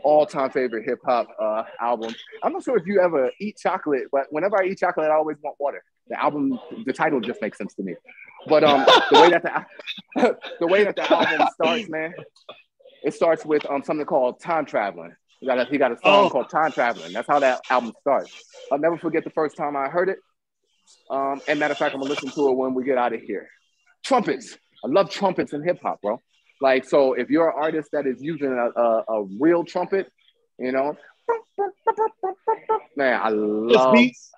all-time favorite hip hop uh, albums. I'm not sure if you ever eat chocolate, but whenever I eat chocolate, I always want water. The album, the title just makes sense to me. But um, the way that the the way that the album starts, man, it starts with um something called Time Traveling. He got a, he got a song Oh. called Time Traveling. That's how that album starts. I'll never forget the first time I heard it. Um, and matter of fact, I'm gonna listen to it when we get out of here. Trumpets. I love trumpets in hip hop, bro. Like, so if you're an artist that is using a, a, a real trumpet, you know, man, I love, beats,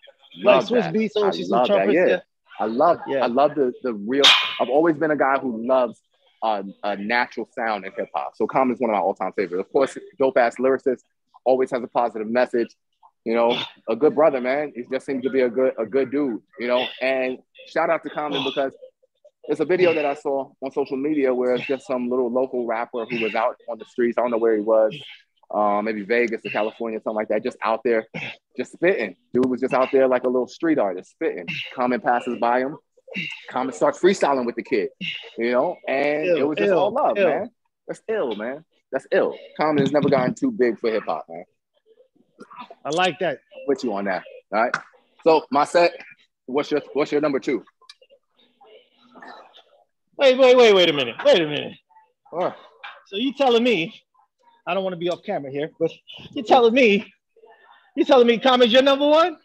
like Swiss that. beats, I or she's some love that. trumpets. Yeah. Yeah. I love, Yeah. I love the the real. I've always been a guy who loves a, a natural sound in hip hop. So Common is one of my all time favorites. Of course, dope ass lyricist, always has a positive message. You know, a good brother, man. He just seems to be a good a good dude. You know, and shout out to Common because it's a video that I saw on social media where it's just some little local rapper who was out on the streets. I don't know where he was, um, maybe Vegas or California, something like that, just out there, just spitting. Dude was just out there like a little street artist, spitting. Common passes by him. Common starts freestyling with the kid, you know, and Ill, it was just ill, all love, ill. man. That's ill, man. That's ill. Common has never gotten too big for hip hop, man. I like that. with you on that. All right. So my set. What's your What's your number two? Wait, wait, wait, wait a minute. Wait a minute. Oh, So you telling me, I don't want to be off camera here, but you're telling me, You're telling me Common's your number one?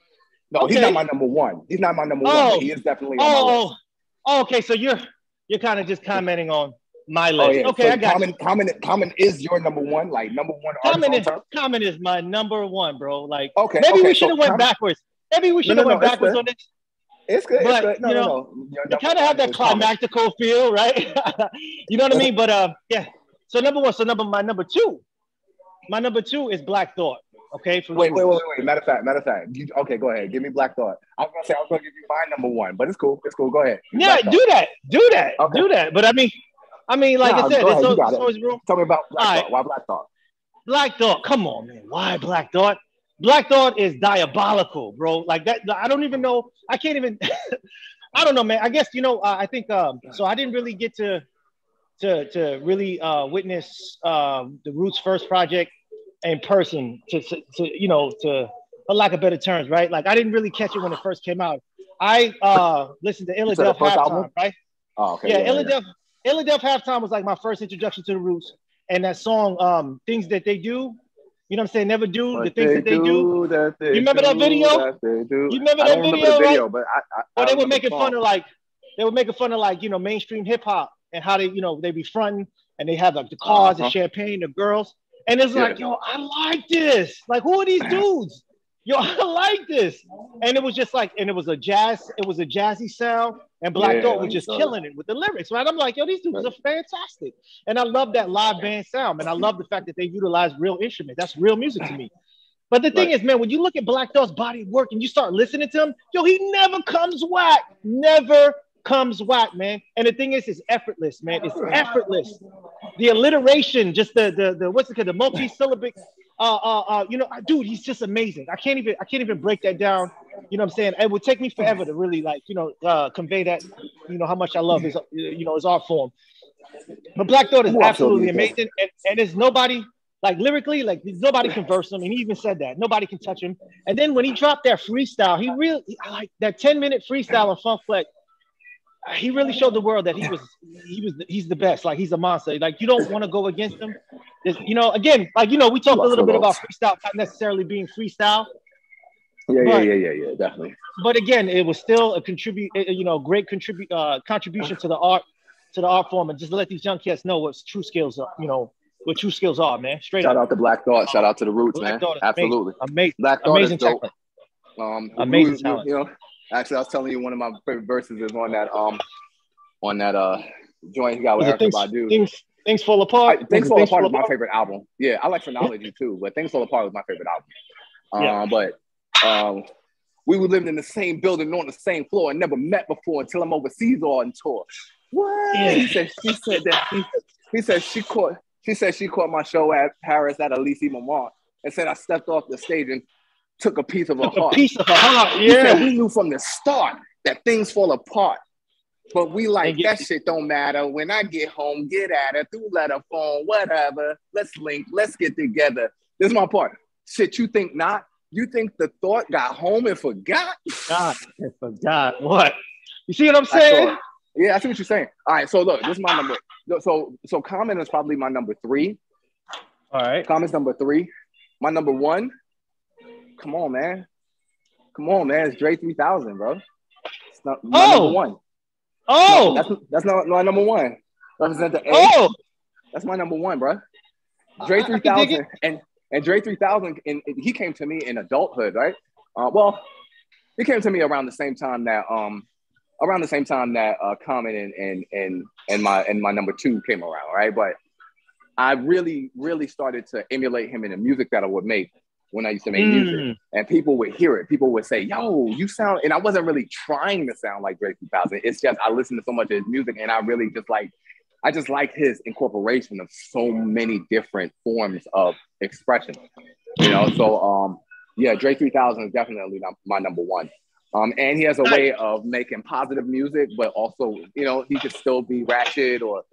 No, he's not my number one. He's not my number one. Oh. But he is definitely Oh, list. oh, okay. So you're you're kind of just commenting on my Oh list. yeah. Okay, so I got common, you. common, common is your number one, like number one Common is, on? Common is my number one, bro. Like Okay. maybe okay, we should have went Common- backwards. Maybe we No, should no, have went no, backwards good. on this. It's good. But, it's good. No, you no, know, no. It kind of have that is Common. climactical feel, right? you know what I mean? But uh, yeah. So number one. So number my number two. My number two is Black Thought. Okay. From Wait, wait, wait, wait. Matter of fact, matter of fact. You, okay, go ahead. Give me Black Thought. I was gonna say I was gonna give you my number one, but it's cool. It's cool. Go ahead. Yeah, Black do that. Do that. Okay. Do that. But I mean, I mean, like Nah, I said, go there's, ahead, you al- got there's it. always room. Tell me about Black All right. Thought. Why Black Thought? Black Thought. Come on, man. Why Black Thought? Black Thought is diabolical, bro. Like that. I don't even know. I can't even. I don't know, man. I guess you know. Uh, I think. Um, so I didn't really get to to to really uh, witness um, the Roots first project in person. To, to, to you know to a lack of better terms, right? Like I didn't really catch it when it first came out. I uh, listened to the Illadelph Halflife, album? right? Oh, okay. yeah, Illadelph, Illadelph Halflife was like my first introduction to the Roots, and that song, um, things that they do. You know what I'm saying? Never do the What things that they do. that they You remember that video? that do. You remember that don't remember video, the video, but I, I, they were making the fun of like they were making fun of like you know mainstream hip hop and how they you know they be fronting and they have like the cars, Uh-huh. the champagne, the girls, and it's like yo, I like this. Like who are these dudes? Yo, I like this. And it was just like, and it was a jazz, it was a jazzy sound, and Black Yeah, Thought was just killing it with the lyrics, right? I'm like, yo, these dudes are fantastic. And I love that live band sound, and I love the fact that they utilize real instruments. That's real music to me. But the thing Right. is, man, when you look at Black Thought's body of work and you start listening to him, yo, he never comes whack. Never comes whack, man. And the thing is, it's effortless, man. It's effortless. The alliteration, just the the, the what's it called, the multi-syllabic. Uh, uh, uh, you know, dude, he's just amazing. I can't even, I can't even break that down. You know what I'm saying? It would take me forever to really like, you know, uh, convey that, you know, how much I love his, you know, his art form. But Black Thought is absolutely absolutely amazing, and, and there's nobody like lyrically, like nobody can verse him, and he even said that nobody can touch him. And then when he dropped that freestyle, he really I like that 10 minute freestyle on Funk Flex. He really showed the world that he was he was he's the best. Like he's a monster. Like you don't want to go against him. There's, you know, again, like you know, we talked a little bit about freestyle not necessarily being freestyle, Yeah, yeah, But- yeah, yeah, yeah, definitely. but again, it was still a contribute, uh, you know, great contribute uh, contribution to the art, to the art form, and just let these young kids know what true skills are, you know, what true skills are, man. Straight Shout up, out to Black Thought. Shout out to the Roots, Black man. Absolutely. amazing, Black Thought amazing is dope. talent. Um, Amazing talent. You know, actually, I was telling you one of my favorite verses is on that um, on that uh joint he got with Erykah things, Badu. things, things fall I, apart. Things Was it Fall Apart is Fall my favorite album. Yeah, I like Phrenology too, but Things Fall Apart was my favorite album. Um, Yeah. But um, we were living in the same building on the same floor and never met before until I'm overseas or on tour. What? Yeah. He said she said that he, he said she caught she said she caught my show at Paris at Elysée Montmartre and said I stepped off the stage and took a piece of her A heart. piece of her heart, He said yeah. we knew from the start that things fall apart. But we like that shit don't matter. When I get home, get at it through letter phone, whatever. Let's link, let's get together. This is my part. Shit, you think not? You think the thought got home and forgot? God, I forgot what. You see what I'm saying? it. Yeah, I see what you're saying. All right, so look, this is my number. So so Common is probably my number three. All right. Common's number three. My number one. Come on, man. Come on, man. It's Dre 3000, bro. It's not my Oh! number one. Oh, That's that's not my number one. Represent the A. oh, That's my number one, bro. Dre I- I can dig 3000 and and Dre 3000 and and he came to me in adulthood, right? Uh, well, he came to me around the same time that um around the same time that uh Common and and and and my and my number two came around, right? But I really really started to emulate him in the music that I would make when I used to make music, Mm. and people would hear it. People would say, "Yo, you sound," and I wasn't really trying to sound like Dre 2000. It's just I listened to so much of his music, and I really just like, I just like his incorporation of so many different forms of expression. You know, so um, yeah, Dre 3000 is definitely my number one. Um, and he has a way of making positive music, but also, you know, he could still be ratchet or,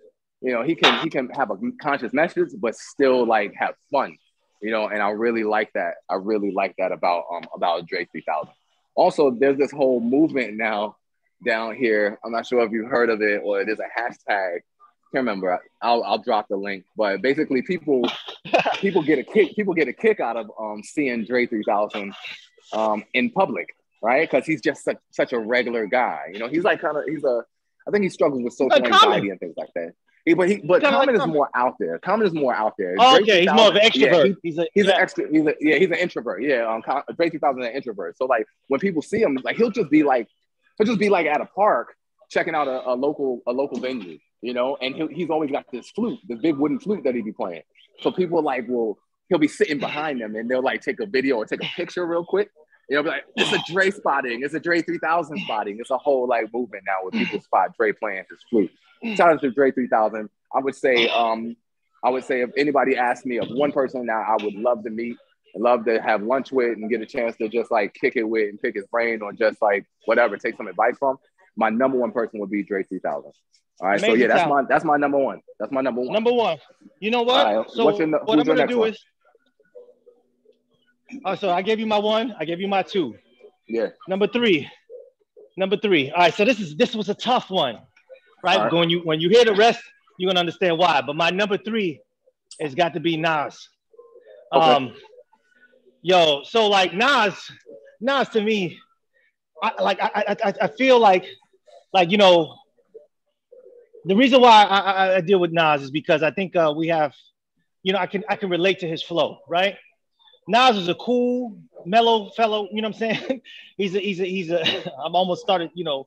you know, he can he can have a conscious message, but still like have fun, you know. And I really like that. I really like that about um about Dre 3000. Also, there's this whole movement now down here. I'm not sure if you've heard of it or there's a hashtag. Can't remember. I'll I'll drop the link. But basically, people people get a kick. People get a kick out of um seeing Dre 3000 um in public right? Because he's just such such a regular guy. You know, he's like kind of he's a I think he struggles with social anxiety and things like that. He, but he but Kinda like Common is Common. more out there. Common is more out there. Oh, okay, he's more of an 2000 yeah, extrovert. he- he's a He's yeah. an extra. He's a, yeah, he's an introvert. Yeah, um, Dre 2000 is an introvert. So like when people see him, like he'll just be like, he'll just be like at a park checking out a, a local a local venue, you know, and he'll, he's always got this flute, this big wooden flute that he be playing. So people like will he'll be sitting behind them and they'll like take a video or take a picture real quick. You know, be like it's a Dre spotting, it's a Dre 3000 spotting. It's a whole like movement now where people spot Dre playing his flute. Out to Dre 3000. I would say, um, I would say if anybody asked me of one person that I would love to meet, and love to have lunch with, and get a chance to just like kick it with and pick his brain or just like whatever, take some advice from. My number one person would be Dre 3000. All right, so yeah, that's talent. my that's my number one. That's my number one. Number one. You know what? Right, so what's your what I'm gonna do one? is. Oh, so I gave you my one. I gave you my two. Yeah, Number three. Number three. All right. So this is this was a tough one, right? Right. When you when you hear the rest, you're gonna understand why. But my number three has got to be Nas. Okay. Um, yo, so like Nas, Nas to me, I like I I, I- I feel like like you know the reason why I, I, I deal with Nas is because I think uh, we have, you know, I can I can relate to his flow, right? Nas is a cool, mellow fellow. You know what I'm saying? he's a he's a he's a. I'm almost started, you know,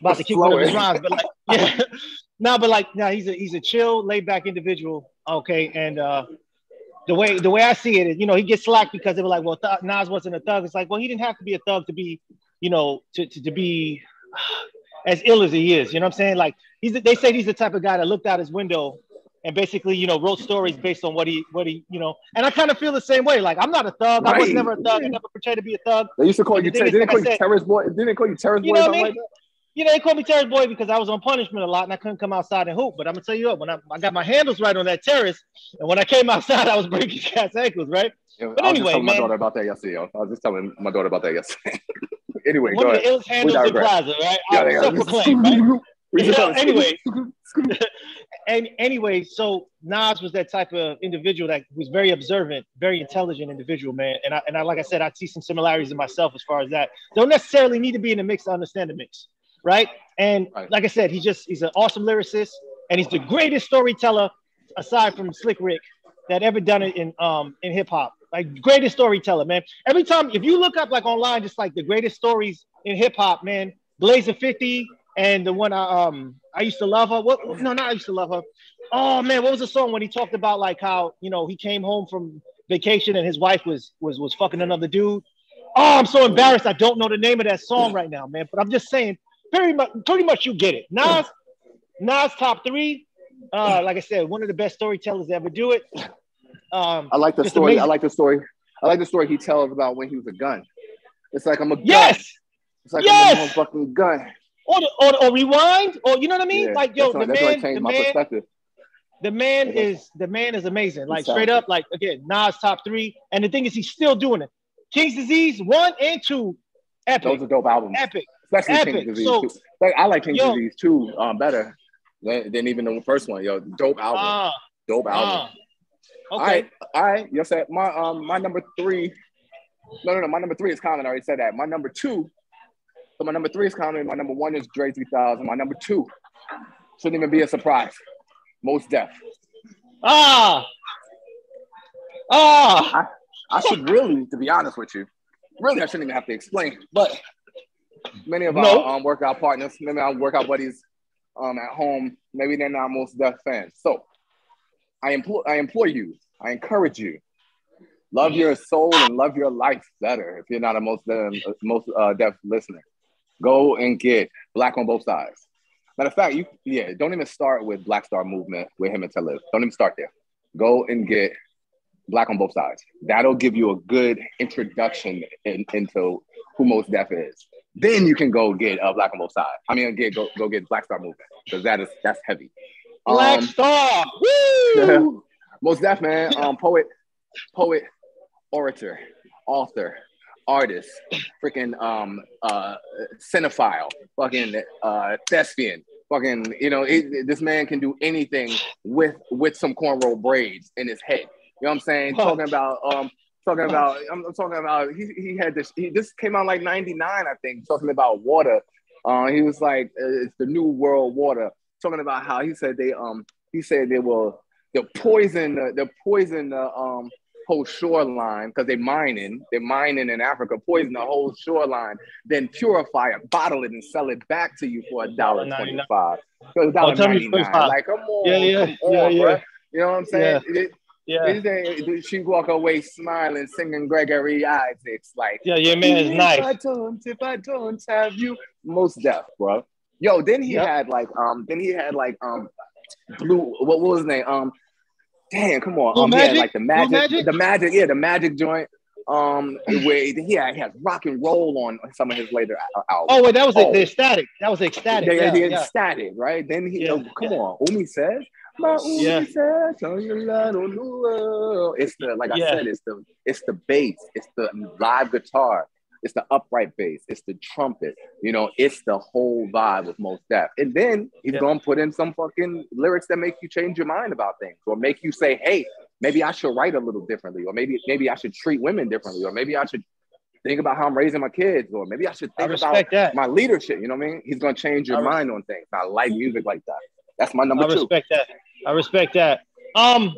about to kick one of his rhymes, but like, yeah, no, but like, no, he's a he's a chill, laid back individual. Okay, and uh, the way the way I see it is, you know, he gets slack because they were like, well, Th- Nas wasn't a thug. It's like, well, he didn't have to be a thug to be, you know, to to, to be as ill as he is. You know what I'm saying? Like, he's they say he's the type of guy that looked out his window and basically, you know, wrote stories based on what he what he, you know. And I kind of feel the same way. Like, I'm not a thug. I was never a thug. I never portrayed to be a thug. they used to call But you. the didn't like call you said- terrorist boy? Didn't they call you terrorist You boy? know what I mean? like? You know, they called me Terrace Boy because I was on punishment a lot and I couldn't come outside and hoop. But I'm gonna tell you what, when I, I got my handles right on that terrace, and when I came outside, I was breaking cats' ankles, right? Yeah, But I was anyway, just telling man. my daughter about that yesterday. Yo. I was just telling my daughter about that yesterday. anyway, One go of ahead. the illest handles in. Plaza, right? Yeah, I self-proclaimed, right? We You know, anyway. And anyway, so Nas was that type of individual that was very observant, very intelligent individual, man. And I, and I, like I said, I see some similarities in myself as far as that. Don't necessarily need to be in the mix to understand the mix, right? And Right. like I said, he's just he's an awesome lyricist, and he's the greatest storyteller aside from Slick Rick that ever done it in um in hip hop. Like greatest storyteller, man. Every time if you look up like online, just like the greatest stories in hip hop, man. Blaze a 50 and the one I um I used to love her. What no, not I used to love her. Oh man, what was the song when he talked about like how you know he came home from vacation and his wife was was was fucking another dude. Oh, I'm so embarrassed. I don't know the name of that song right now, man. But I'm just saying, very much, pretty much, you get it. Nas, Nas, top three. Uh, like I said, one of the best storytellers to ever do it. Um, I like the story. I like the story. I like the story he tells about when he was a gun. It's like I'm a gun. yes, It's like Yes! I'm a fucking gun. or, the, or or rewind, or you know what I mean? Yeah, like yo, the man, the my man, perspective. the man is the man is amazing. Like He's straight up, like again, Nas top three. And the thing is, he's still doing it. King's Disease one and two, epic, Those are dope albums, epic. Especially epic. King's Disease. So- too. Like, I like King Yo. Disease too um, better than, than even the first one. Yo, dope album, Ah, dope album. ah. All Okay. right, all right. You said my um my number three. No, no, no. My number three is Common. I already said that. My number two. So my number three is Common. My number one is Dre 3000. My number two shouldn't even be a surprise. Mos Def. Ah. Ah. I should really, to be honest with you, really I shouldn't even have to explain. But many of No. our um, workout partners, many of our workout buddies um, at home, maybe they're not Mos Def fans. So I implore, I implore you, I encourage you Love your soul and love your life better. If you're not a most uh, most uh, deaf listener, go and get Black on both sides. Matter of fact, you yeah, don't even start with Black Star Movement with him and Talib. Don't even start there. Go and get Black on both sides. That'll give you a good introduction in, into who Mos Def is. Then you can go get uh, Black on both sides. I mean, get go go get Black Star Movement because that is that's heavy. Black Um, Star. Woo! Mos Def man, um, poet, poet, orator, author, artist, freaking um, uh, cinephile, fucking uh, thespian, fucking. You know, it, this man can do anything with with some cornrow braids in his head. You know what I'm saying? Talking about um, talking about. I'm, I'm talking about. He he had this. He this came out like '99, I think. Talking about water. Uh, he was like, uh, it's the new world water. Talking about how he said they um he said they will they'll poison the poison the um whole shoreline because they're mining they're mining in Africa poison the whole shoreline then purify it bottle it and sell it back to you for a dollar twenty five because dollar ninety nine like come on Yeah, yeah, come on, yeah, yeah. you know what I'm saying It- Yeah. she walk away smiling singing Gregory Isaacs like Yeah, your man is if nice. I don't, if I don't have you, Mos Def, bro. Yo, then he Yep. had like um, then he had like um, blue. What, what was his name? Um, damn, come on, Blue um, had, Magic? like the magic, Magic? the magic, yeah, the magic joint. Um, where he had, he had rock and roll on some of his later albums. Oh, wait, that was Oh. the, the ecstatic. That was the ecstatic. Yeah, yeah. ecstatic, right? Then he, Yeah, yo, come yeah. on, Umi says, Yeah. says, tell you love on the world. It's the, like I Yeah. said, it's the, it's the bass, it's the live guitar, it's the upright bass, it's the trumpet, you know, it's the whole vibe with Mos Def. And then he's Yeah. gonna put in some fucking lyrics that make you change your mind about things, or make you say, hey, maybe I should write a little differently, or maybe maybe I should treat women differently, or maybe I should think about how I'm raising my kids, or maybe I should I think about that. my leadership. You know what I mean? He's gonna change your I mind on things. I like music like that. That's my number I two. respect that. I respect that. Um,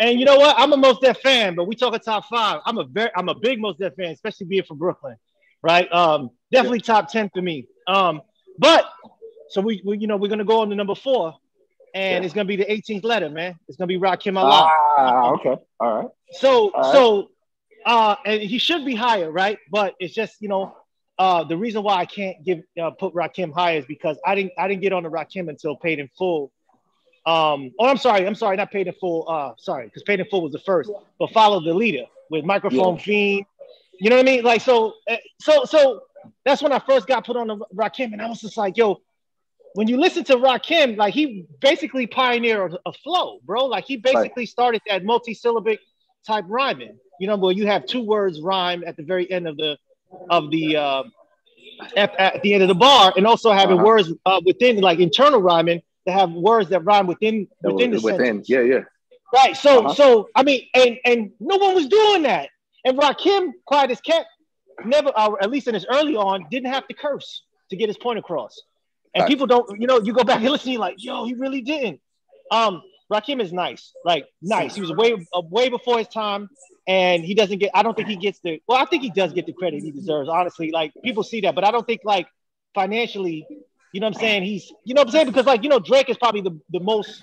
and you know what? I'm a Mos Def fan, but we talk a top five. I'm a very, I'm a big Mos Def fan, especially being from Brooklyn, right? Um, definitely top ten for me. Um, but so we, we you know, we're gonna go on to number four, and Yeah. it's gonna be the 18th letter, man. It's gonna be Rakim Allah. Ah, okay, all right. So All right. so uh and he should be higher, right? But it's just, you know, uh the reason why I can't give uh, put Rakim higher is because I didn't I didn't get on the Rakim until paid in full. Um oh I'm sorry, I'm sorry, not paid in full. Uh sorry, because paid in full was the first, but follow the leader with microphone fiend. You know what I mean? Like so uh, so so that's when I first got put on the Rakim, and I was just like, yo, when you listen to Rakim, like he basically pioneered a, flow, bro. Like he basically started that multi-syllabic type rhyming. You know, where you have two words rhyme at the very end of the of the uh, at, at the end of the bar, and also having Uh-huh. words uh, within like internal rhyming to have words that rhyme within within the within, sentence. yeah, yeah. Right. So Uh-huh. so I mean, and and no one was doing that. And Rakim, quiet as kept, never, uh, at least in his early on, didn't have to curse to get his point across. And Right. people don't, you know, you go back and listen, you're like, yo, he really didn't. Um, Rakim is nice, like nice. He was way uh, way before his time, and he doesn't get. I don't think he gets the. Well, I think he does get the credit he deserves. Honestly, like people see that, but I don't think like financially. You know what I'm saying? He's, you know what I'm saying? Because like, you know, Drake is probably the, the most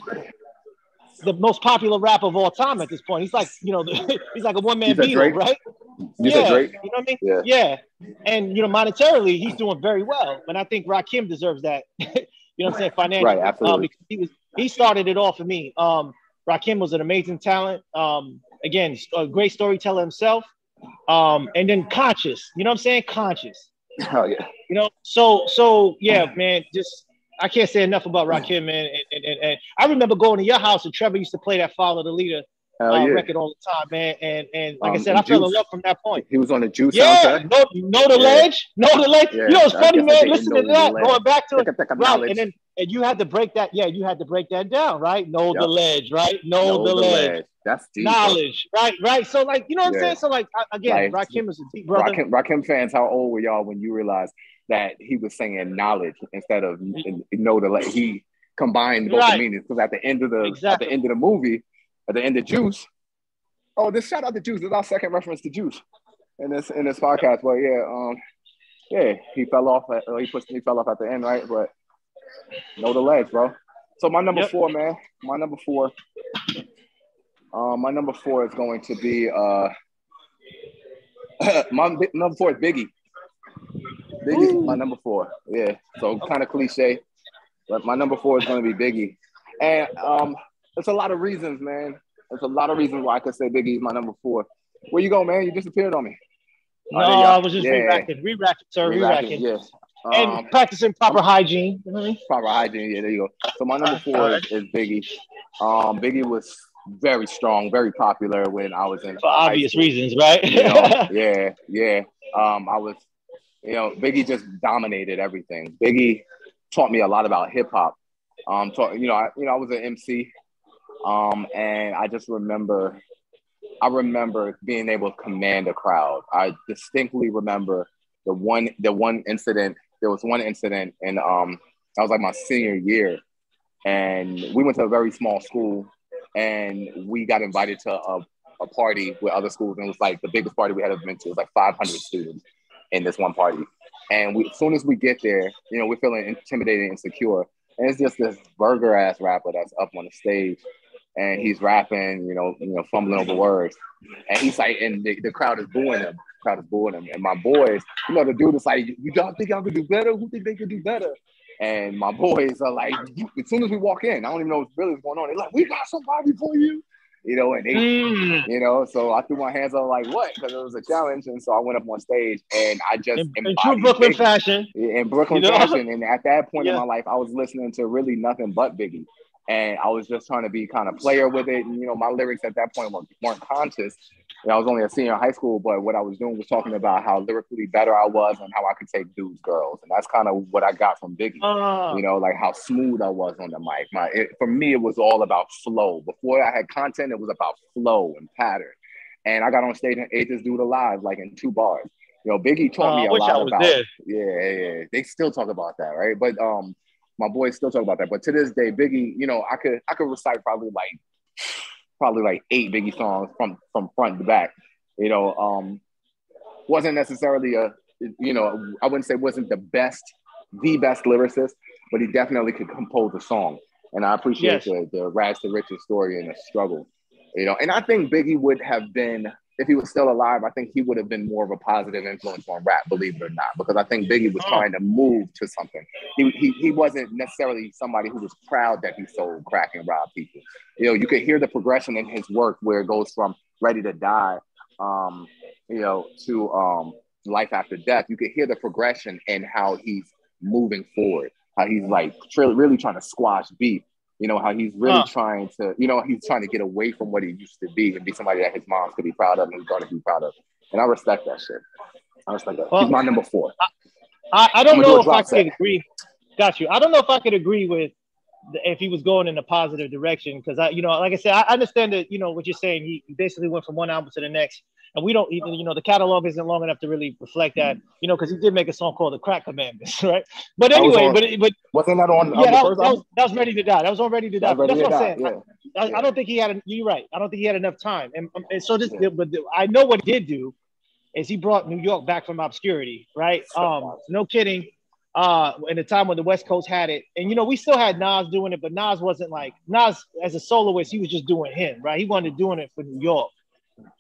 the most popular rapper of all time at this point. He's like, you know, the, he's like a one man You said Beatle, Drake? right? You yeah, said Drake? you know what I mean? Yeah. Yeah. And you know, monetarily, he's doing very well. And I think Rakim deserves that. you know what I'm saying? Financially. Right, absolutely. Um, because he was he started it all for me. Um, Rakim was an amazing talent. Um, again, a great storyteller himself. Um, and then conscious, you know what I'm saying? Conscious. Oh yeah. You know, so so yeah, man, just I can't say enough about Rakim, man. And, and, and, I remember going to your house and Trevor used to play that Follow the Leader uh, yeah. record all the time, man. And and like I Um, said, I and fell in Juice. love from that point. He was on the Juice Yeah, soundtrack. know, know the Yeah. ledge, know the ledge. Yeah, you know, it's I funny, man. Listen to that. Going back to it, Take a- take a right? And then and you had to break that. Yeah, you had to break that down, right? Know the ledge, right? Know, Know the, the ledge. ledge. That's deep. bro. Knowledge, right? Right. So like, you know what I'm saying? So like, again, Like, Rakim is a deep brother. Rakim, Rakim fans, how old were y'all when you realized that he was saying knowledge instead of know the like he combined both Right. meanings? Because at the end of the Exactly. at the end of the movie, at the end of Juice, oh, this shout out to Juice. This is our second reference to Juice in this in this podcast. But yeah, um, yeah, he fell off. At, uh, he put he fell off at the end, right? But know the legs, bro. So my number Yep. four, man. My number four. Um, my number four is going to be uh my number four is Biggie. Biggie's my number four. Yeah. So kind of cliche, but my number four is going to be Biggie. And um, there's a lot of reasons, man. There's a lot of reasons why I could say Biggie's my number four. Where you go, man? You disappeared on me. No, Oh, there you go. I was just Yeah. re-racking, re-racking, sir, re-racking, Yes, and Um, practicing proper hygiene. You know what I mean? proper hygiene. Yeah, there you go. So my number four is, is Biggie. Um, Biggie was very strong, very popular when I was in For high obvious school. reasons, right? You know, yeah, yeah. Um, I was, you know, Biggie just dominated everything. Biggie taught me a lot about hip hop. Um, taught, you know, I, you know, I was an MC, um, and I just remember, I remember being able to command a crowd. I distinctly remember the one, the one incident. There was one incident, and um, that was like my senior year, and we went to a very small school, and we got invited to a a party with other schools, and it was like the biggest party we had ever been to. It was like 500 students in this one party. And we, as soon as we get there, you know, we're feeling intimidated and insecure. And it's just this burger ass rapper that's up on the stage, and he's rapping, you know, you know, fumbling over words. And he's like, and the, the crowd is booing him. Crowd is booing him. And my boys, you know, the dude is like, you y'all think y'all could do better? Who think they could do better? And my boys are like, as soon as we walk in, I don't even know what's really going on. They're like, we got somebody for you, you know, and they Mm. you know. So I threw my hands up like what? Because it was a challenge, and so I went up on stage and I just In, in true Brooklyn Biggie. fashion, in Brooklyn You know? fashion. And at that point Yeah. in my life, I was listening to really nothing but Biggie, and I was just trying to be kind of player with it. And you know, my lyrics at that point weren't, weren't conscious. And I was only a senior in high school, but what I was doing was talking about how lyrically better I was and how I could take dudes, girls, and that's kind of what I got from Biggie uh, you know, like how smooth I was on the mic. My it, for me, it was all about flow. Before I had content, it was about flow and pattern. And I got on stage and ate this dude alive, like in two bars. You know, Biggie taught uh, me a lot about. there. Yeah, yeah, yeah. They still talk about that, right? But um, my boys still talk about that. But to this day, Biggie, you know, I could I could recite probably like probably like eight Biggie songs from from front to back. You know, um, wasn't necessarily a you know I wouldn't say wasn't the best the best lyricist, but he definitely could compose a song. And I appreciate Yes. the the rags to riches story and the struggle. You know, and I think Biggie would have been if he was still alive, I think he would have been more of a positive influence on rap, believe it or not, because I think Biggie was Oh. trying to move to something. He, he, he wasn't necessarily somebody who was proud that he sold crack and robbed people. You know, you could hear the progression in his work where it goes from Ready to Die, um, you know, to um, Life After Death. You could hear the progression and how he's moving forward, how he's like really trying to squash beef. You know, how he's really Huh. trying to, you know, he's trying to get away from what he used to be and be somebody that his moms could be proud of and he's to be proud of. And I respect that shit. I respect that. Well, he's my number four. I, I don't I'ma do know if I could agree. Got you. I don't know if I could agree with the, if he was going in a positive direction because I, you know, like I said, I understand that you know what you're saying. He basically went from one album to the next, and we don't even, you know, the catalog isn't long enough to really reflect that, you know, because he did make a song called "The Crack Commandments," right? But anyway, on- but but Wasn't that on, on yeah, the that, was, that, was, that was ready to die. That was on ready to die. That was That's Ready what to I'm saying. yeah. I, I don't think he had. You're right. I don't think he had enough time. And, um, and so this, but the- I know what he did do is he brought New York back from obscurity, right? Um, no kidding. Uh, in the time when the West Coast had it, and you know we still had Nas doing it, but Nas wasn't like Nas as a soloist. He was just doing him, right? He wanted doing it for New York.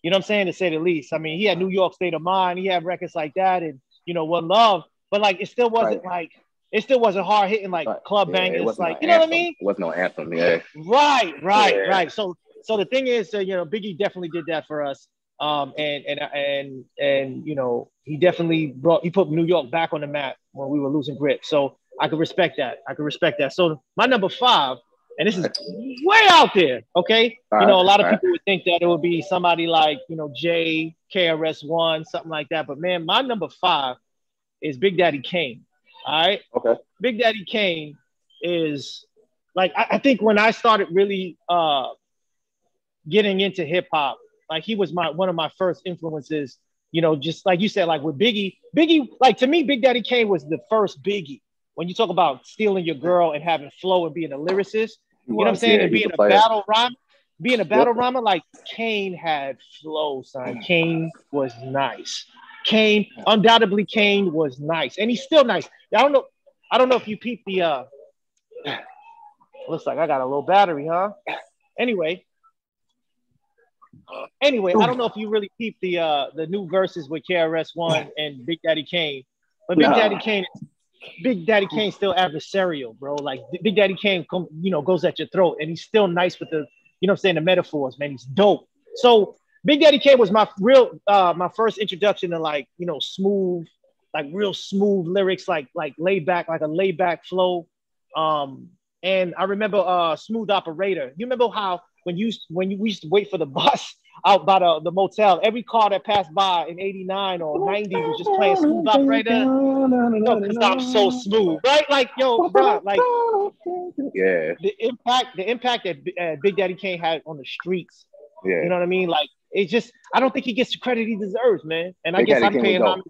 You know what I'm saying? To say the least. I mean, he had New York State of Mind. He had records like that, and you know what Love. But like, it still wasn't like it still wasn't hard hitting like Right. club Yeah, bangers. Like, no you know what I mean? It wasn't no anthem, yeah. Right, right, Yeah. right. So, so the thing is, uh, you know, Biggie definitely did that for us. Um, and and and and you know, he definitely brought he put New York back on the map when we were losing grip. So I could respect that. I could respect that. So my number five, and this is way out there. Okay, All you know, a lot of all right. people would think that it would be somebody like you know J KRS One, something like that. But man, my number five is Big Daddy Kane. All right. Okay. Big Daddy Kane is like I, I think when I started really uh getting into hip hop, like he was my one of my first influences, you know, just like you said, like with Biggie, Biggie, like to me, Big Daddy Kane was the first Biggie. When you talk about stealing your girl and having flow and being a lyricist, you know what I'm saying? and being a battle rhyme, being a battle rhymer, like Kane had flow, son. Kane was nice. Kane, undoubtedly, Kane was nice, and he's still nice. I don't know. I don't know if you peeped the. uh Looks like I got a little battery, huh? Anyway, anyway, I don't know if you really keep the uh the new verses with KRS One and Big Daddy Kane, but Big. Daddy Kane, Big Daddy Kane still adversarial, bro. Like Big Daddy Kane, come, you know, goes at your throat, and he's still nice with the, you know, I'm saying the metaphors, man. He's dope. So Big Daddy Kane was my real, uh, my first introduction to like, you know, smooth, like real smooth lyrics, like like laid back, like a laid back flow. Um, and I remember uh Smooth Operator. You remember how when you when you we used to wait for the bus out by the, the motel, every car that passed by in 89 or 90 was just playing Smooth Operator. No, because I'm so smooth, right? Like, yo, bro, like Yeah, the impact, the impact that uh, Big Daddy Kane had on the streets. yeah. You know what I mean? Like, it's just I don't think he gets the credit he deserves, man. And I Big guess Daddy I'm Kane paying dope. homage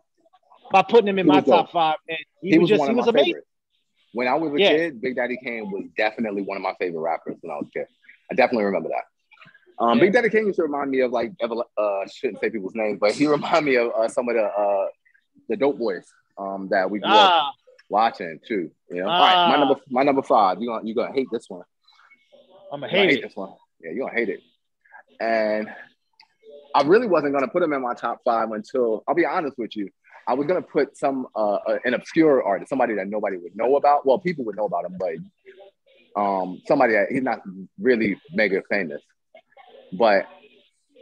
by putting him in He my was dope. top five. Man, he, he was, was, just one he was my amazing. favorites. When I was a Yeah. kid, Big Daddy Kane was definitely one of my favorite rappers when I was a kid. I definitely remember that. Um, Yeah. Big Daddy Kane used to remind me of like uh, shouldn't say people's names, but he reminded me of uh, some of the uh, the dope boys um, that we grew up Ah, watching too. You know, all right, Ah. my number my number five. You gonna you gonna hate this one. I'm a You're gonna hate it. this one. Yeah, you're gonna hate it. And I really wasn't gonna put him in my top five until I'll be honest with you. I was gonna put some uh, an obscure artist, somebody that nobody would know about. Well, people would know about him, but um, somebody that he's not really mega famous. But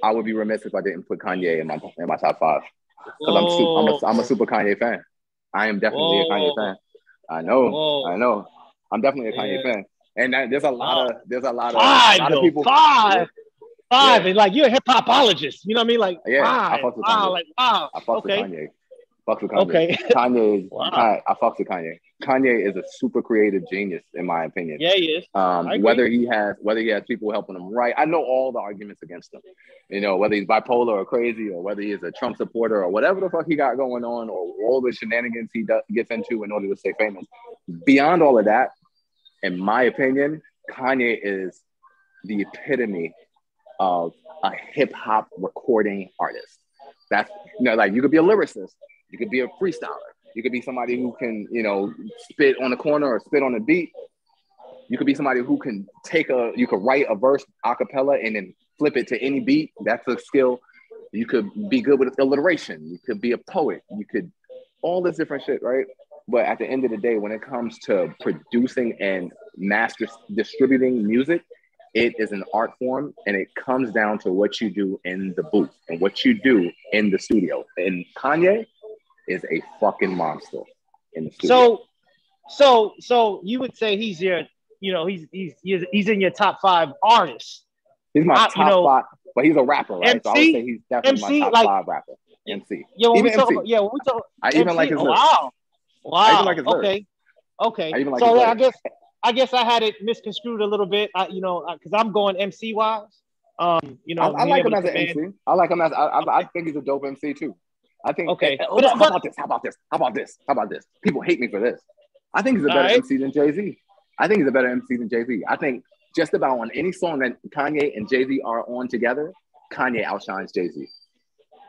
I would be remiss if I didn't put Kanye in my in my top five because I'm, su- I'm, a, I'm a super Kanye fan. I am definitely a Kanye fan. I know, Whoa. I know. I'm definitely a Kanye Yeah. fan. And that, there's a lot of there's a lot of Five, a lot of people. five, five, Yeah. and like you're a hip hopologist. You know what I mean? Like, Yeah, I five, fuck with wow, like wow. I fuck okay, with Kanye. Fuck with Kanye. okay, Kanye, Wow. I, I fuck with Kanye. Kanye is a super creative genius, in my opinion. yeah, he is. Um, whether he has whether he has people helping him write, I know all the arguments against him. You know, whether he's bipolar or crazy, or whether he's a Trump supporter, or whatever the fuck he got going on, or all the shenanigans he does, gets into in order to stay famous. Beyond all of that, in my opinion, Kanye is the epitome of a hip hop recording artist. That's you know, like you could be a lyricist, you could be a freestyler, you could be somebody who can, you know, spit on the corner or spit on the beat. You could be somebody who can take a, you could write a verse a cappella and then flip it to any beat. That's a skill. You could be good with alliteration. You could be a poet. You could, all this different shit, right? But at the end of the day, when it comes to producing and master distributing music, it is an art form and it comes down to what you do in the booth and what you do in the studio. And Kanye is a fucking monster in the studio. So, so, so you would say he's your, you know, he's he's he's, he's in your top five artists. he's my I- top you know, five, but he's a rapper, right? so I would say he's definitely MC, my top like- five rapper. MC. Yeah, when we Even talk MC. yeah, when we talk, I even MC, like his lyrics. wow, wow, even like his lyrics. okay, okay. I even like so his I guess I guess I had it misconstrued a little bit. I, you know, because I'm going MC wise. Um, you know, I, I like him as an MC. I like him as I, I, I think he's a dope MC too. I think. Okay. eh, oh, But- how but- about this? How about this? How about this? How about this? People hate me for this. I think he's a better right. MC than Jay Z. I think he's a better MC than Jay Z. I think just about on any song that Kanye and Jay Z are on together, Kanye outshines Jay Z.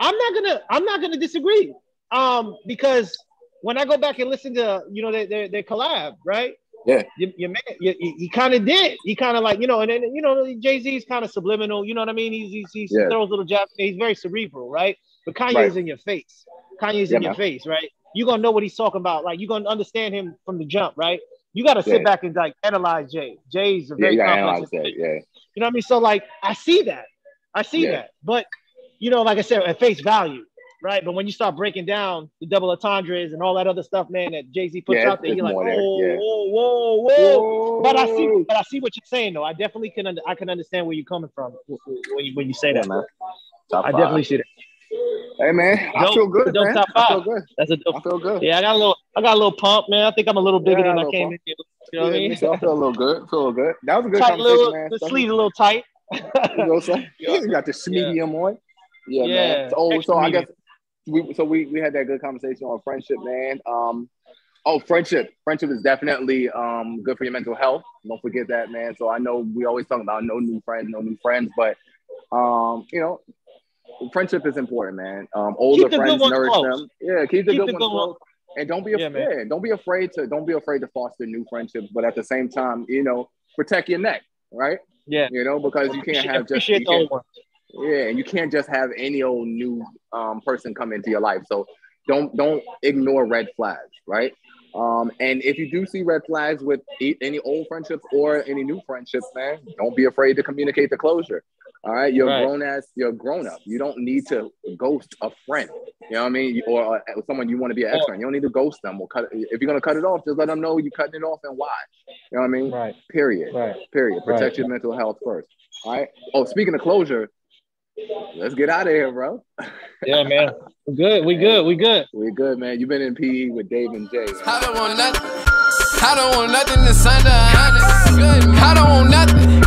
I'm not gonna I'm not gonna disagree. Um, because when I go back and listen to you know their their, their collab, right? Yeah. You, you man, you, you, he kind of did. He kind of like you know, and then you know Jay Z is kind of subliminal. You know what I mean? He's he's, he's Yeah. throws little jabs. He's very cerebral, right? But Kanye's Right. in your face. Kanye's Yeah, in your face, right? You're gonna know what he's talking about. Like you're gonna understand him from the jump, right? You got to sit Yeah. back and like analyze Jay. Jay's a Yeah, very you gotta complex analyze that. Yeah, You know what I mean? So like I see that. I see Yeah. that. But you know, like I said, at face value, right? But when you start breaking down the double entendres and all that other stuff, man, that Jay-Z puts Yeah, out there, you're like, whoa, yeah. whoa, whoa, whoa. But I see, but I see what you're saying though. I definitely can under, I can understand where you're coming from when you when you say Yeah, that. man. Top I five. definitely see that. Hey man, I feel good, dope man. top I feel good. That's a I dope. feel good. Yeah, I got a little I got a little pump, man. I think I'm a little bigger Yeah, than I came pump. in here. You know what I Yeah, mean? me. I feel a little good. Feel good. That was a good Tight conversation, little man. the sleeves a little tight. You know what I'm? You got the medium on. Yeah, Yeah, man. So, extra so I guess we so we we had that good conversation on friendship, man. Um, oh, friendship. Friendship is definitely um good for your mental health. Don't forget that, man. So I know we always talk about no new friends, no new friends, but um, you know, friendship is important, man. Um, older Keep friends nourish close. them. Yeah, keep the good the good close. And don't be afraid. Yeah, don't be afraid to don't be afraid to foster new friendships, but at the same time, you know, protect your neck, right? Yeah. You know, because you can't have just you can't. Yeah, and you can't just have any old new um, person come into your life. So don't don't ignore red flags, right? Um, and if you do see red flags with any old friendships or any new friendships, man, don't be afraid to communicate the closure. All right, you're right. grown ass, you're grown up. You don't need to ghost a friend. You know what I mean? Or uh, someone you want to be an ex friend. You don't need to ghost them or cut. If you're gonna cut it off, just let them know you're cutting it off and why. You know what I mean? Right. Period. Right. Period. Protect right. your mental health first. All right. Oh, speaking of closure, Let's get out of here, bro. yeah, man. We good. We good. We good. We good, man. You've been in PE with Dave and Jay. I don't want nothing. I don't want nothing honest. I don't want nothing.